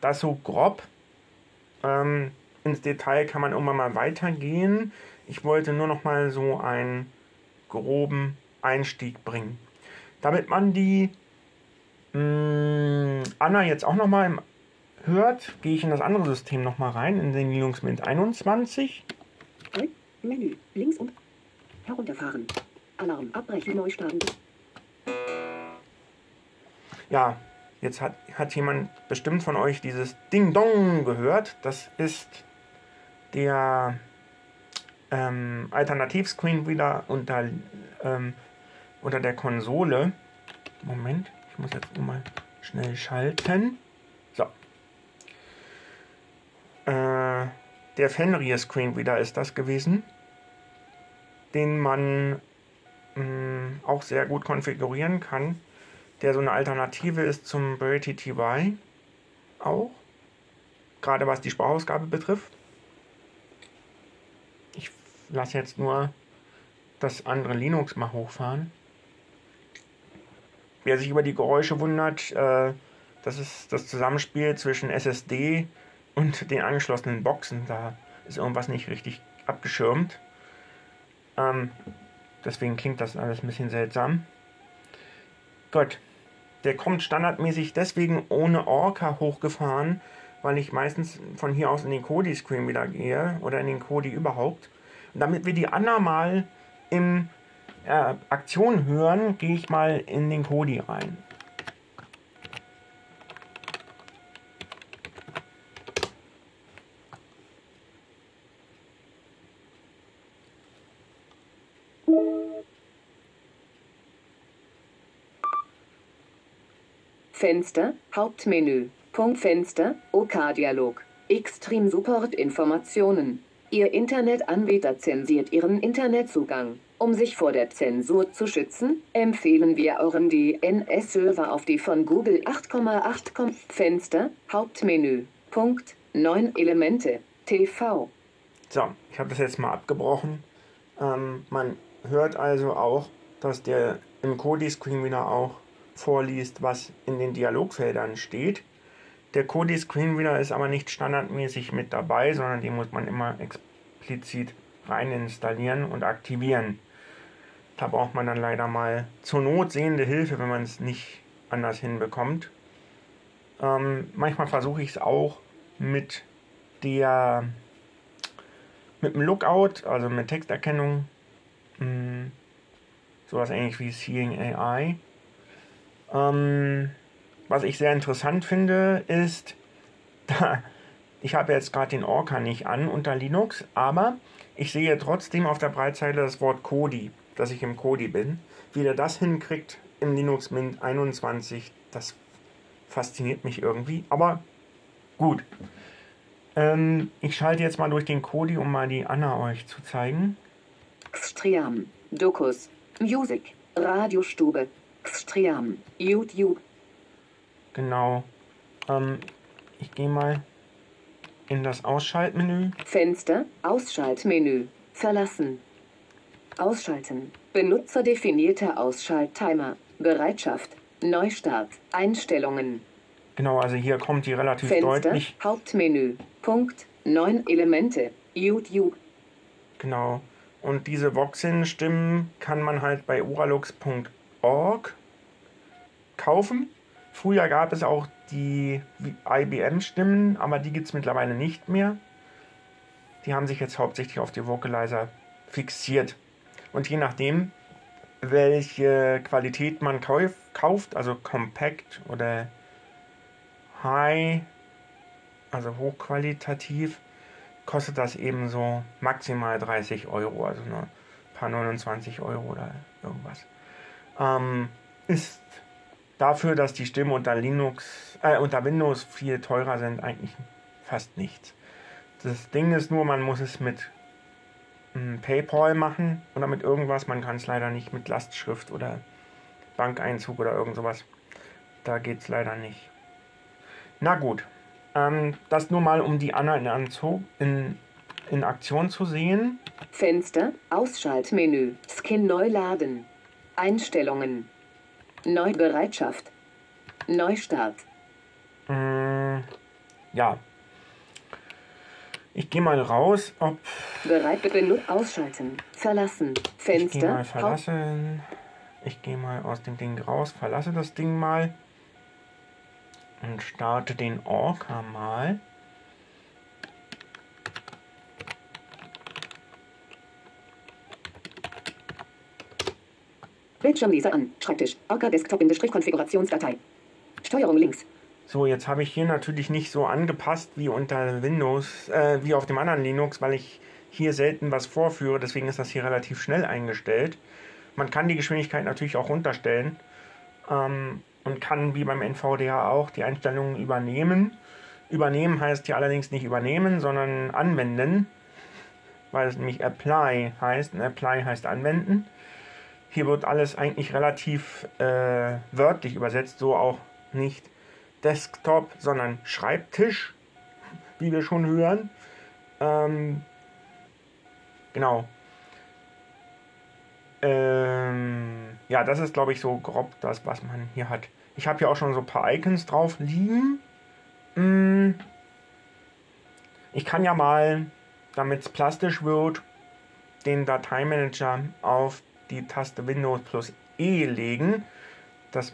das so grob. Ähm, ins Detail kann man irgendwann mal weitergehen. Ich wollte nur noch mal so einen groben Einstieg bringen. Damit man die mh, mm, Anna jetzt auch noch mal hört, gehe ich in das andere System noch mal rein, in den Linux Mint 21. Menü, links und herunterfahren. Alarm abbrechen, neu starten. Ja, jetzt hat, hat jemand bestimmt von euch dieses Ding Dong gehört. Das ist der ähm, Alternativ-Screen wieder unter, ähm, unter der Konsole. Moment, ich muss jetzt mal schnell schalten. So. Äh, der Fenrir Screen wieder ist das gewesen, den man mh, auch sehr gut konfigurieren kann, der so eine Alternative ist zum Bertie TY auch, gerade was die Sprachausgabe betrifft. Ich lasse jetzt nur das andere Linux mal hochfahren. Wer sich über die Geräusche wundert, äh, das ist das Zusammenspiel zwischen SSD und den angeschlossenen Boxen. Da ist irgendwas nicht richtig abgeschirmt. Ähm, Deswegen klingt das alles ein bisschen seltsam. Gut. Der kommt standardmäßig deswegen ohne Orca hochgefahren, weil ich meistens von hier aus in den Kodi-Screen wieder gehe oder in den Kodi überhaupt. Damit wir die Anna mal in äh, Aktion hören, gehe ich mal in den Kodi rein. Fenster, Hauptmenü, Punktfenster, OK-Dialog, Extreme Support Informationen. Ihr Internetanbieter zensiert Ihren Internetzugang. Um sich vor der Zensur zu schützen, empfehlen wir euren DNS-Server auf die von Google 8,8 Fenster, Hauptmenü, Punkt, 9 Elemente, TV. So, ich habe das jetzt mal abgebrochen. Ähm, man hört also auch, dass der im Kodi-Screen wieder auch vorliest, was in den Dialogfeldern steht. Der Kodi Screenreader ist aber nicht standardmäßig mit dabei, sondern den muss man immer explizit rein installieren und aktivieren. Da braucht man dann leider mal zur Not sehende Hilfe, wenn man es nicht anders hinbekommt. Ähm, manchmal versuche ich es auch mit der mit dem Lookout, also mit Texterkennung, mh, hm, sowas ähnlich wie Seeing AI. Ähm, was ich sehr interessant finde, ist, da, ich habe jetzt gerade den Orca nicht an unter Linux, aber ich sehe trotzdem auf der Breitseite das Wort Kodi, dass ich im Kodi bin. Wie der das hinkriegt im Linux Mint 21, das fasziniert mich irgendwie. Aber gut. Ähm, ich schalte jetzt mal durch den Kodi, um mal die Anna euch zu zeigen. Xtriam, Dokus, Music, Radiostube, Xtriam, YouTube. Genau. Ähm, ich gehe mal in das Ausschaltmenü. Fenster, Ausschaltmenü. Verlassen. Ausschalten. Benutzerdefinierter Ausschalttimer. Bereitschaft. Neustart. Einstellungen. Genau, also hier kommt die relativ Fenster, deutlich. Hauptmenü. Punkt. 9 Elemente. YouTube. Genau. Und diese Voxin-Stimmen kann man halt bei uralux.org kaufen. Früher gab es auch die IBM-Stimmen, aber die gibt es mittlerweile nicht mehr. Die haben sich jetzt hauptsächlich auf die Vocalizer fixiert. Und je nachdem, welche Qualität man kauf, kauft, also Compact oder High, also hochqualitativ, kostet das eben so maximal 30 Euro, also nur ein paar 29 Euro oder irgendwas. Ähm, ist dafür, dass die Stimmen unter Linux, äh, unter Windows viel teurer sind, eigentlich fast nichts. Das Ding ist nur, man muss es mit ähm, PayPal machen oder mit irgendwas. Man kann es leider nicht mit Lastschrift oder Bankeinzug oder irgend sowas. Da geht es leider nicht. Na gut, ähm, das nur mal, um die Anna in, Anzug, in, in Aktion zu sehen. Fenster, Ausschaltmenü. Skin neu laden. Einstellungen. Neubereitschaft. Neustart. Mm, ja. Ich gehe mal raus, ob Bereit benutzt ausschalten. Verlassen. ich gehe Fenster. mal verlassen. Ich gehe mal aus dem Ding raus, verlasse das Ding mal und starte den Orca mal. Bildschirmleser an. Schreibtisch. Orca Desktop-Konfigurationsdatei. Steuerung links. So, jetzt habe ich hier natürlich nicht so angepasst wie unter Windows, äh, wie auf dem anderen Linux, weil ich hier selten was vorführe. Deswegen ist das hier relativ schnell eingestellt. Man kann die Geschwindigkeit natürlich auch runterstellen ähm, und kann wie beim NVDA auch die Einstellungen übernehmen. Übernehmen heißt hier allerdings nicht übernehmen, sondern anwenden, weil es nämlich Apply heißt. Und Apply heißt anwenden. Hier wird alles eigentlich relativ äh, wörtlich übersetzt, so auch nicht Desktop, sondern Schreibtisch, wie wir schon hören. Ähm, genau. Ähm, ja, das ist, glaube ich, so grob das, was man hier hat. Ich habe hier auch schon so ein paar Icons drauf liegen. Mm. Ich kann ja mal, damit es plastisch wird, den Dateimanager auf die Taste Windows plus E legen. Das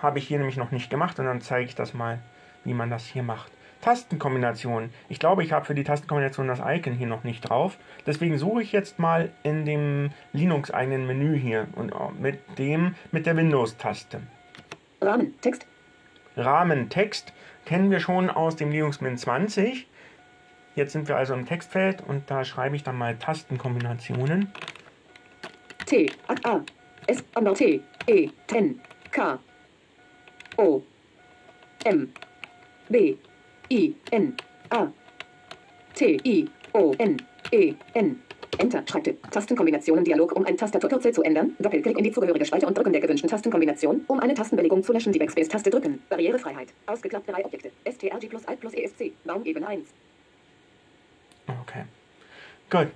habe ich hier nämlich noch nicht gemacht und dann zeige ich das mal, wie man das hier macht. Tastenkombination. Ich glaube, ich habe für die Tastenkombination das Icon hier noch nicht drauf. Deswegen suche ich jetzt mal in dem Linux-eigenen Menü hier und mit dem mit der Windows-Taste. Rahmen. Text. Rahmentext kennen wir schon aus dem Linux Mint 20. Jetzt sind wir also im Textfeld und da schreibe ich dann mal Tastenkombinationen. T. A. A. S. A. T. E. Ten. K. O. M. B. I. N. A. T. I. O. N. E. N. Enter. Schreibtisch. Tastenkombinationen Dialog. Um ein Tastaturkürzel zu ändern. Doppelklick in die zugehörige Spalte und Drücken der gewünschten Tastenkombination. Um eine Tastenbelegung zu löschen. Die Backspace-Taste drücken. Barrierefreiheit. Ausgeklappte Objekte. STRG plus Alt plus ESC. Baumebene 1. Okay. Gut.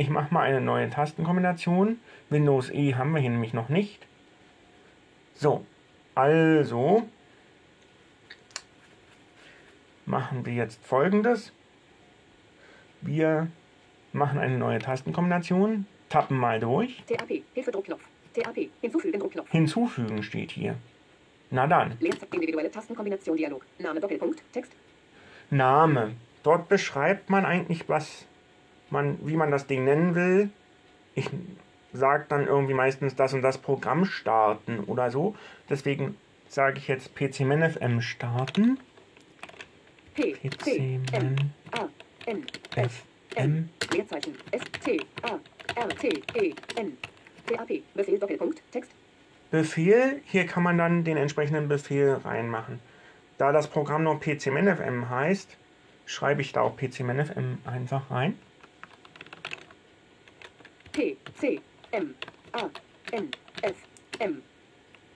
Ich mache mal eine neue Tastenkombination. Windows E haben wir hier nämlich noch nicht. So, also machen wir jetzt folgendes. Wir machen eine neue Tastenkombination, tappen mal durch. TAP. Hilfedruckknopf. TAP. Hinzufügen Druckknopf. Hinzufügen steht hier. Na dann, Leerzeichen. Individuelle Tastenkombination Dialog. Name Doppelpunkt. Text. Name. Dort beschreibt man eigentlich, was man, wie man das Ding nennen will. Ich sage dann irgendwie meistens das und das Programm starten oder so. Deswegen sage ich jetzt PCManFM starten. P. C. M. A. N. F. M. FM. Leerzeichen. S. T. A. R. T. E. N. TAP. Befehl Doppelpunkt. Text. Befehl, hier kann man dann den entsprechenden Befehl reinmachen. Da das Programm nur PCManFM heißt, schreibe ich da auch PCManFM einfach rein. C. M. A. N. F. M.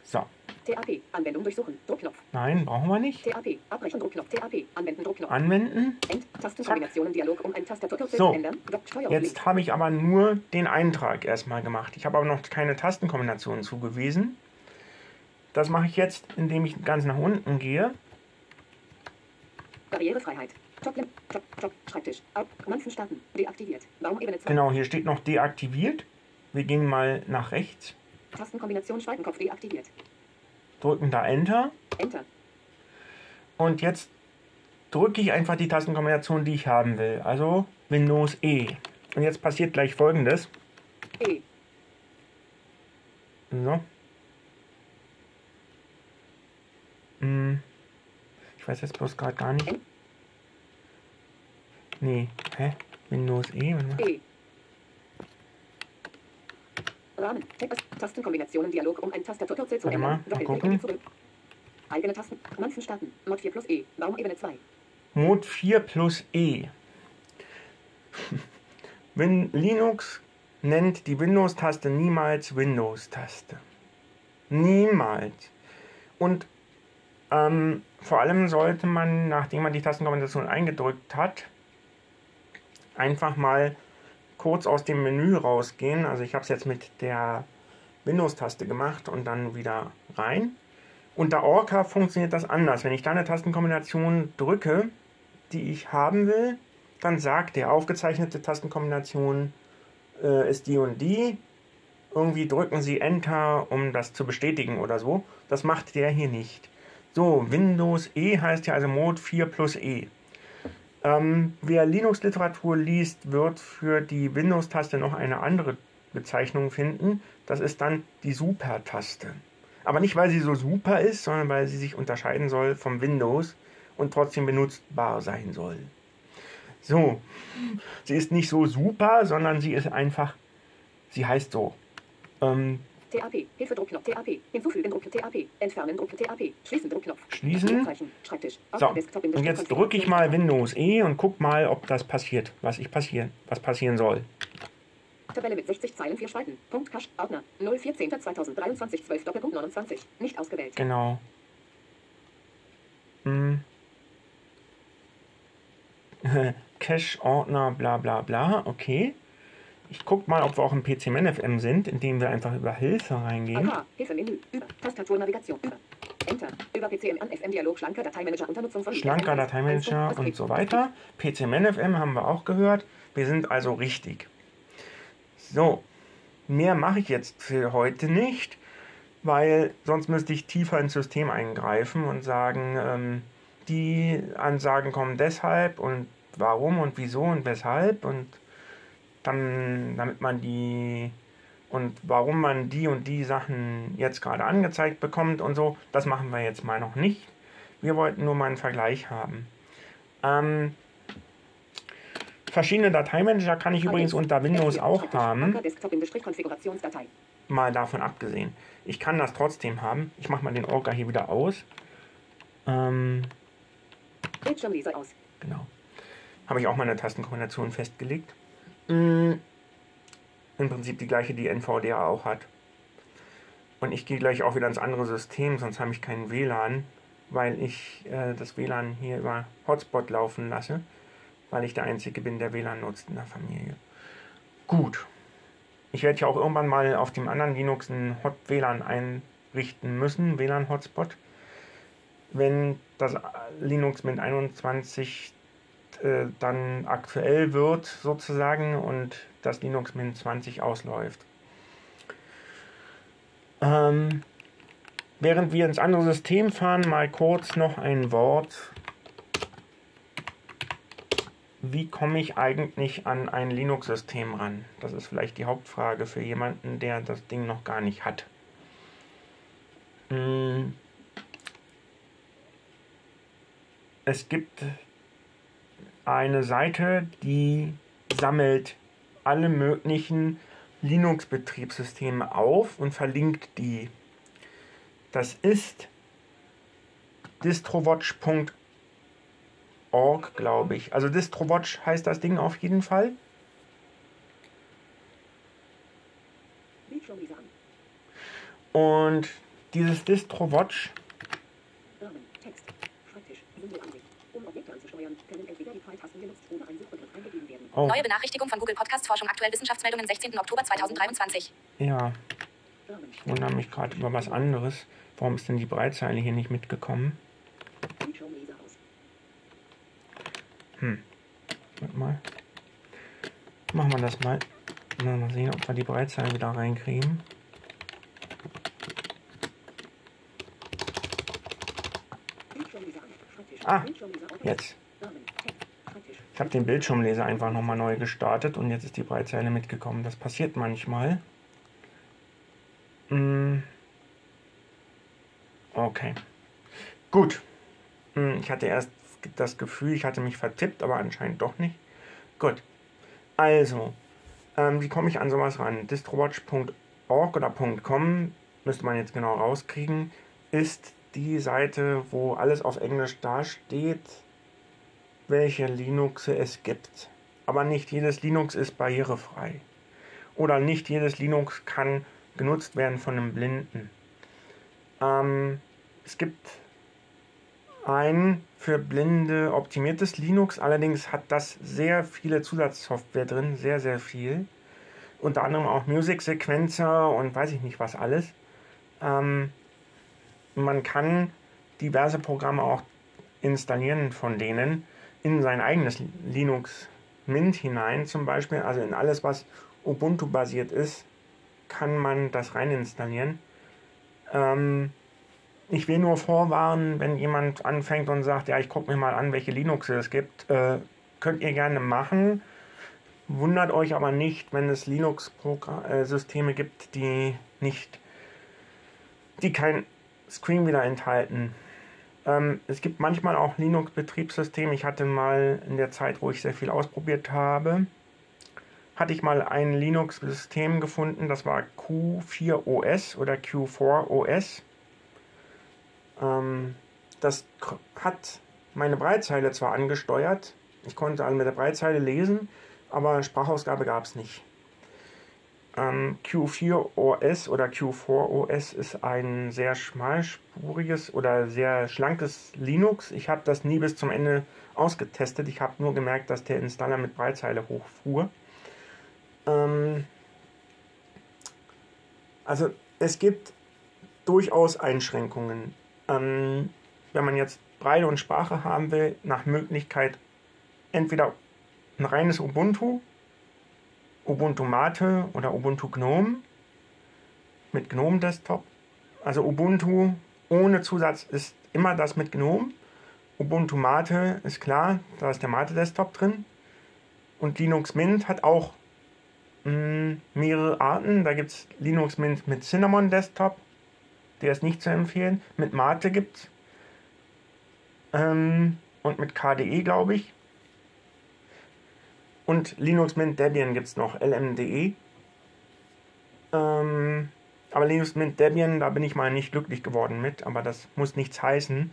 So, TAP. Anwendung durchsuchen. Druckknopf. nein, brauchen wir nicht. TAP. Abbrechen. Druckknopf. TAP. Anwenden. Druckknopf. Anwenden. End. Tastenkombinationen. Dialog um ein Tastaturkürzel So. ändern. Steuerung. Jetzt habe ich aber nur den Eintrag erstmal gemacht. Ich habe aber noch keine Tastenkombinationen zugewiesen. Das mache ich jetzt, indem ich ganz nach unten gehe. Barrierefreiheit. Top. Top. Top. Schreibtisch. Manzen starten. Deaktiviert. Baumebene 2. Genau, hier steht noch deaktiviert. Wir gehen mal nach rechts, Tastenkombination Schweigenkopf deaktiviert. drücken da Enter Enter. und jetzt drücke ich einfach die Tastenkombination, die ich haben will. Also Windows E. Und jetzt passiert gleich folgendes. E. So. Hm. Ich weiß jetzt bloß gerade gar nicht. Nee, hä? Windows E? E. Rahmen. Text. Tastenkombinationen. Dialog um ein Tastaturkürzel zu ändern. mal gucken. Eigene Tasten. Manzen starten. Mod 4 plus E. Baumebene 2. Mod 4 plus E. Win Linux nennt die Windows-Taste niemals Windows-Taste. Niemals. Und ähm, vor allem sollte man, nachdem man die Tastenkombination eingedrückt hat, einfach mal kurz aus dem Menü rausgehen. Also ich habe es jetzt mit der Windows-Taste gemacht und dann wieder rein. Unter Orca funktioniert das anders. Wenn ich da eine Tastenkombination drücke, die ich haben will, dann sagt der aufgezeichnete Tastenkombination äh, ist die und die. Irgendwie drücken Sie Enter, um das zu bestätigen oder so. Das macht der hier nicht. So, Windows E heißt ja also Mode 4 plus E. Ähm, wer Linux-Literatur liest, wird für die Windows-Taste noch eine andere Bezeichnung finden. Das ist dann die Super-Taste. Aber nicht, weil sie so super ist, sondern weil sie sich unterscheiden soll vom Windows und trotzdem benutzbar sein soll. So, sie ist nicht so super, sondern sie ist einfach, sie heißt so. Ähm, TAP. Hilfe Druckknopf. TAP. Hinzufügen Druck. TAP. Entfernen Druck. TAP. Schließen Druckknopf. Schließen. Schreibtisch. so, und jetzt drücke ich mal Windows E und guck mal, ob das passiert, was ich passieren, was passieren soll. Tabelle mit 60 Zeilen, 4 Spalten. Punkt Cache. Ordner. 014.2023 12 Doppelpunkt 29. Nicht ausgewählt. Genau. Hm. Cache-Ordner, bla bla bla, okay. Ich guck mal, ob wir auch im PCMNFM sind, indem wir einfach über Hilfe reingehen. Aha. Hilfe Menü. Über. Tastatur Navigation. Über. Enter. Über PCM an FM Dialog. Schlanker Dateimanager. Unter Nutzung von Schlanker Dateimanager und so weiter. PCMNFM haben wir auch gehört. Wir sind also richtig. So, mehr mache ich jetzt für heute nicht, weil sonst müsste ich tiefer ins System eingreifen und sagen, ähm, die Ansagen kommen deshalb und warum und wieso und weshalb und dann, damit man die und warum man die und die Sachen jetzt gerade angezeigt bekommt und so, das machen wir jetzt mal noch nicht. Wir wollten nur mal einen Vergleich haben. Ähm, verschiedene Dateimanager kann ich übrigens unter Windows auch haben, mal davon abgesehen. Ich kann das trotzdem haben. Ich mache mal den Orca hier wieder aus. Ähm, Bildschirmleser aus. Genau. Habe ich auch mal eine Tastenkombination festgelegt. Mm, Im Prinzip die gleiche, die NVDA auch hat. Und ich gehe gleich auch wieder ins andere System, sonst habe ich keinen WLAN, weil ich äh, das WLAN hier über Hotspot laufen lasse, weil ich der Einzige bin, der WLAN nutzt in der Familie. Gut. Ich werde ja auch irgendwann mal auf dem anderen Linux ein Hot WLAN einrichten müssen, WLAN-Hotspot. Wenn das Linux mit 21 äh, dann aktuell wird sozusagen und das Linux Mint 20 ausläuft. Ähm, während wir ins andere System fahren, mal kurz noch ein Wort. Wie komme ich eigentlich an ein Linux-System ran? Das ist vielleicht die Hauptfrage für jemanden, der das Ding noch gar nicht hat. Mm. Es gibt eine Seite, die sammelt alle möglichen Linux-Betriebssysteme auf und verlinkt die. Das ist distrowatch.org, glaube ich. Also distrowatch heißt das Ding auf jeden Fall. Und dieses DistroWatch, Um Objekte anzusteuern, können entweder die Pfeiltasten genutzt oder ein Suchbegriff eingegeben werden. oh, Neue Benachrichtigung von Google Podcast Forschung aktuell Wissenschaftsmeldungen 16. Oktober 2023. ja, ich wundere mich gerade über was anderes. Warum ist denn die Breitzeile hier nicht mitgekommen? Aus. Warte mal. Machen wir das mal. Mal sehen, ob wir die Breitzeile wieder reinkriegen. Ah. Jetzt. Ich habe den Bildschirmleser einfach nochmal neu gestartet und jetzt ist die Breitzeile mitgekommen. Das passiert manchmal. Mm. Okay. Gut. Hm, Ich hatte erst das Gefühl, ich hatte mich vertippt, aber anscheinend doch nicht. Gut. Also, ähm, wie komme ich an sowas ran? distrowatch.org oder .com, müsste man jetzt genau rauskriegen, ist die Seite, wo alles auf Englisch dasteht, welche Linux es gibt. Aber nicht jedes Linux ist barrierefrei. Oder nicht jedes Linux kann genutzt werden von einem Blinden. Ähm, es gibt ein für Blinde optimiertes Linux, allerdings hat das sehr viele Zusatzsoftware drin, sehr, sehr viel. Unter anderem auch Music Sequencer und weiß ich nicht was alles. Ähm, man kann diverse Programme auch installieren von denen in sein eigenes Linux Mint hinein zum Beispiel, also in alles, was Ubuntu basiert ist, kann man das rein installieren. Ähm, ich will nur vorwarnen, wenn jemand anfängt und sagt, ja, ich gucke mir mal an, welche Linux es gibt, äh, könnt ihr gerne machen. Wundert euch aber nicht, wenn es Linux-Systeme gibt, die nicht, die kein Screen wieder enthalten. Ähm, es gibt manchmal auch Linux-Betriebssysteme. Ich hatte mal in der Zeit, wo ich sehr viel ausprobiert habe, hatte ich mal ein Linux-System gefunden, das war Q4OS oder Q4OS. Ähm, das hat meine Breitzeile zwar angesteuert, ich konnte also mit der Breitzeile lesen, aber Sprachausgabe gab es nicht. Ähm, Q4OS oder Q4OS ist ein sehr schmalspuriges oder sehr schlankes Linux. Ich habe das nie bis zum Ende ausgetestet. Ich habe nur gemerkt, dass der Installer mit Breitzeile hochfuhr. Ähm, also es gibt durchaus Einschränkungen. Ähm, wenn man jetzt Breite und Sprache haben will, nach Möglichkeit entweder ein reines Ubuntu, Ubuntu Mate oder Ubuntu Gnome mit Gnome Desktop. Also Ubuntu ohne Zusatz ist immer das mit Gnome. Ubuntu Mate ist klar, da ist der Mate Desktop drin. Und Linux Mint hat auch mh, mehrere Arten. Da gibt es Linux Mint mit Cinnamon Desktop. Der ist nicht zu empfehlen. Mit Mate gibt es. Ähm, und mit KDE, glaube ich. Und Linux Mint Debian gibt es noch, LMDE. Ähm, aber Linux Mint Debian, da bin ich mal nicht glücklich geworden mit, aber das muss nichts heißen.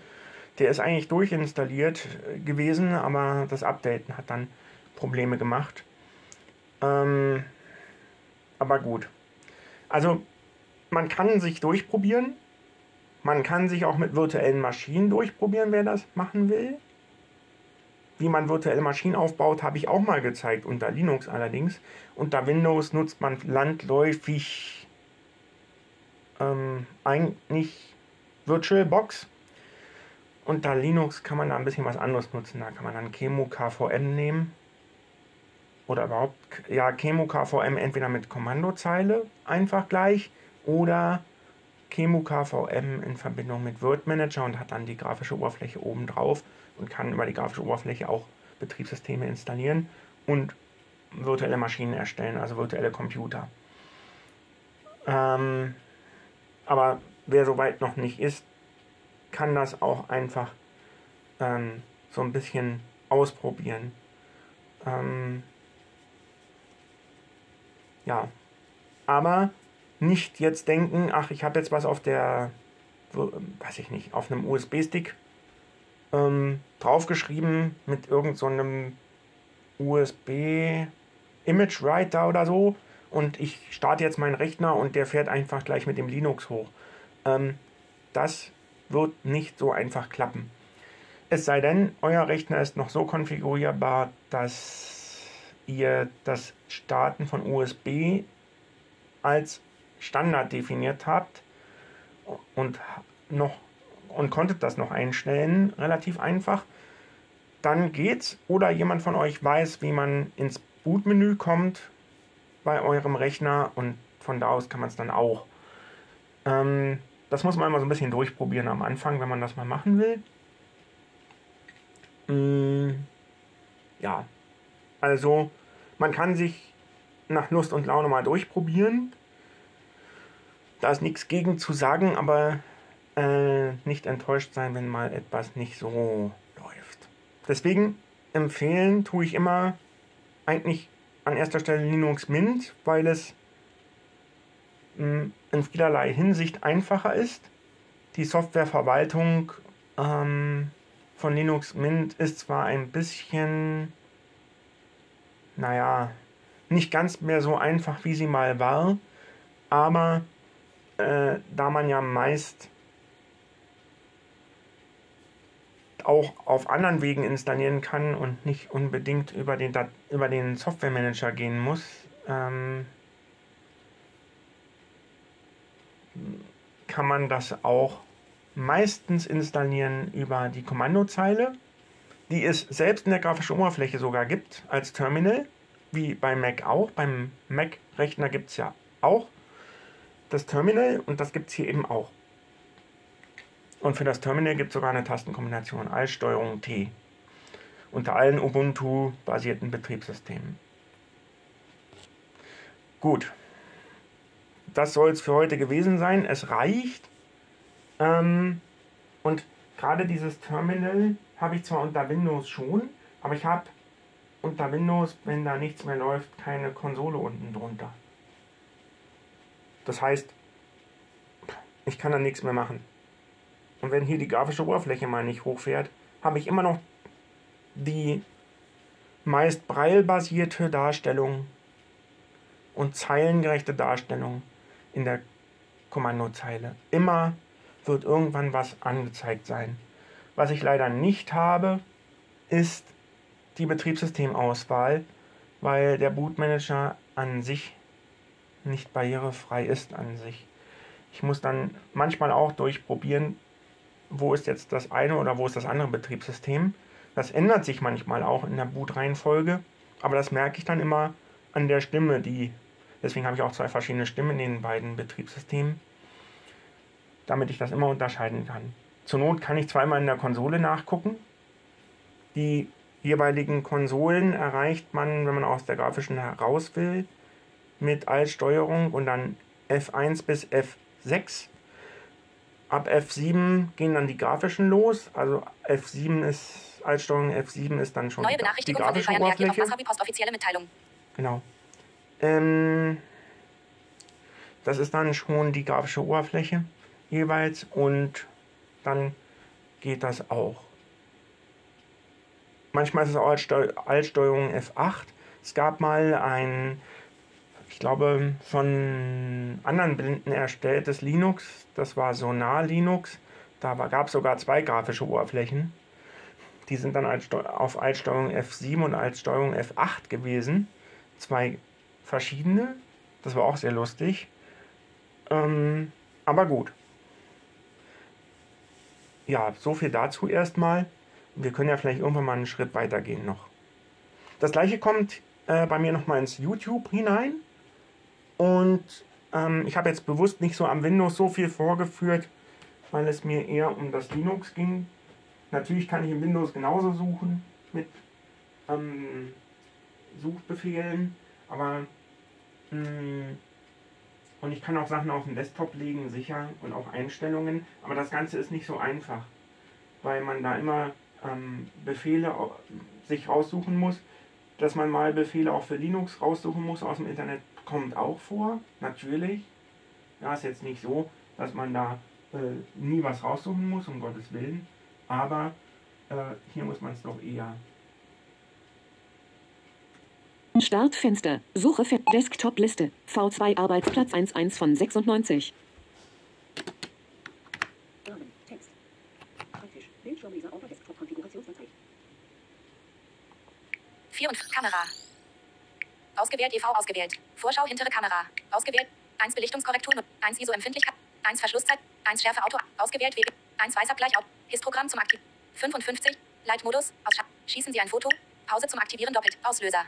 Der ist eigentlich durchinstalliert äh, gewesen, aber das Updaten hat dann Probleme gemacht. Ähm, aber gut. Also, man kann sich durchprobieren. Man kann sich auch mit virtuellen Maschinen durchprobieren, wer das machen will. Wie man virtuelle Maschinen aufbaut, habe ich auch mal gezeigt, unter Linux allerdings. Unter Windows nutzt man landläufig ähm, eigentlich VirtualBox. Unter Linux kann man da ein bisschen was anderes nutzen. Da kann man dann Chemo KVM nehmen. Oder überhaupt, ja, Chemo KVM entweder mit Kommandozeile einfach gleich oder Chemo KVM in Verbindung mit Word Manager und hat dann die grafische Oberfläche oben drauf und kann über die grafische Oberfläche auch Betriebssysteme installieren und virtuelle Maschinen erstellen, also virtuelle Computer. Ähm, aber wer soweit noch nicht ist, kann das auch einfach ähm, so ein bisschen ausprobieren. Ähm, ja, aber nicht jetzt denken, ach, ich habe jetzt was auf der, weiß ich nicht, auf einem USB-Stick ähm, draufgeschrieben mit irgendeinem so USB Image Writer oder so und ich starte jetzt meinen Rechner und der fährt einfach gleich mit dem Linux hoch. Ähm, das wird nicht so einfach klappen. Es sei denn, euer Rechner ist noch so konfigurierbar, dass ihr das Starten von USB als Standard definiert habt und noch und konntet das noch einstellen, relativ einfach, dann geht's. Oder jemand von euch weiß, wie man ins Bootmenü kommt bei eurem Rechner und von da aus kann man es dann auch. Ähm, das muss man immer so ein bisschen durchprobieren am Anfang, wenn man das mal machen will. Ähm, ja, also man kann sich nach Lust und Laune mal durchprobieren. Da ist nichts gegen zu sagen, aber äh, nicht enttäuscht sein, wenn mal etwas nicht so läuft. Deswegen empfehlen tue ich immer eigentlich an erster Stelle Linux Mint, weil es mh, hm, in vielerlei Hinsicht einfacher ist. Die Softwareverwaltung ähm, von Linux Mint ist zwar ein bisschen, naja, nicht ganz mehr so einfach, wie sie mal war, aber äh, da man ja meist auch auf anderen Wegen installieren kann und nicht unbedingt über den, über den Software gehen muss, ähm, kann man das auch meistens installieren über die Kommandozeile, die es selbst in der grafischen Oberfläche sogar gibt als Terminal, wie beim Mac auch. Beim Mac-Rechner gibt es ja auch das Terminal und das gibt es hier eben auch. Und für das Terminal gibt es sogar eine Tastenkombination Alt-Steuerung T unter allen Ubuntu-basierten Betriebssystemen. Gut, das soll es für heute gewesen sein. Es reicht. Ähm, und gerade dieses Terminal habe ich zwar unter Windows schon, aber ich habe unter Windows, wenn da nichts mehr läuft, keine Konsole unten drunter. Das heißt, ich kann da nichts mehr machen. Und wenn hier die grafische Oberfläche mal nicht hochfährt, habe ich immer noch die meist Braille-basierte Darstellung und zeilengerechte Darstellung in der Kommandozeile. Immer wird irgendwann was angezeigt sein. Was ich leider nicht habe, ist die Betriebssystemauswahl, weil der Bootmanager an sich nicht barrierefrei ist an sich. Ich muss dann manchmal auch durchprobieren, wo ist jetzt das eine oder wo ist das andere Betriebssystem. Das ändert sich manchmal auch in der Bootreihenfolge, aber das merke ich dann immer an der Stimme, die deswegen habe ich auch zwei verschiedene Stimmen in den beiden Betriebssystemen, damit ich das immer unterscheiden kann. Zur Not kann ich zweimal in der Konsole nachgucken. Die jeweiligen Konsolen erreicht man, wenn man aus der grafischen heraus will, mit Alt-Steuerung und dann F1 bis F6 Ab F7 gehen dann die grafischen los. Also F7 ist Altsteuerung, F7 ist dann schon Neue Benachrichtigung die grafische von den reagiert auf Oberfläche. Wasabi Post offizielle Mitteilung. Genau. Ähm, das ist dann schon die grafische Oberfläche jeweils und dann geht das auch. Manchmal ist es auch Altsteu Altsteuerung F8. Es gab mal ein ich glaube, von anderen Blinden erstelltes Linux. Das war Sonar Linux. Da gab es sogar zwei grafische Oberflächen. Die sind dann auf Altsteuerung F7 und Altsteuerung F8 gewesen. Zwei verschiedene. Das war auch sehr lustig. Ähm, aber gut. Ja, so viel dazu erstmal. Wir können ja vielleicht irgendwann mal einen Schritt weitergehen noch. Das gleiche kommt äh, bei mir nochmal ins YouTube hinein. Und ähm, ich habe jetzt bewusst nicht so am Windows so viel vorgeführt, weil es mir eher um das Linux ging. Natürlich kann ich im Windows genauso suchen mit ähm, Suchbefehlen, aber mh, mm, und ich kann auch Sachen auf den Desktop legen, sicher, und auch Einstellungen, aber das Ganze ist nicht so einfach, weil man da immer ähm, Befehle sich raussuchen muss, dass man mal Befehle auch für Linux raussuchen muss aus dem Internet, kommt auch vor, natürlich. Ja, ist jetzt nicht so, dass man da äh, nie was raussuchen muss, um Gottes Willen. Aber äh, hier muss man es doch eher. Startfenster, Suche für Desktop-Liste, V2 Arbeitsplatz 11 von 96. Bildschirmleser Autodesktop-Konfigurationsdatei. 4 und Kamera, Ausgewählt EV ausgewählt. Vorschau hintere Kamera. Ausgewählt. 1 Belichtungskorrektur. 1 ISO-Empfindlichkeit. 1 Verschlusszeit. 1 Schärfe Auto. Ausgewählt Wege. 1 Weißabgleich. Histprogramm zum Aktiv. 55. Leitmodus. Ausschalten. Schießen Sie ein Foto. Pause zum Aktivieren doppelt. Auslöser.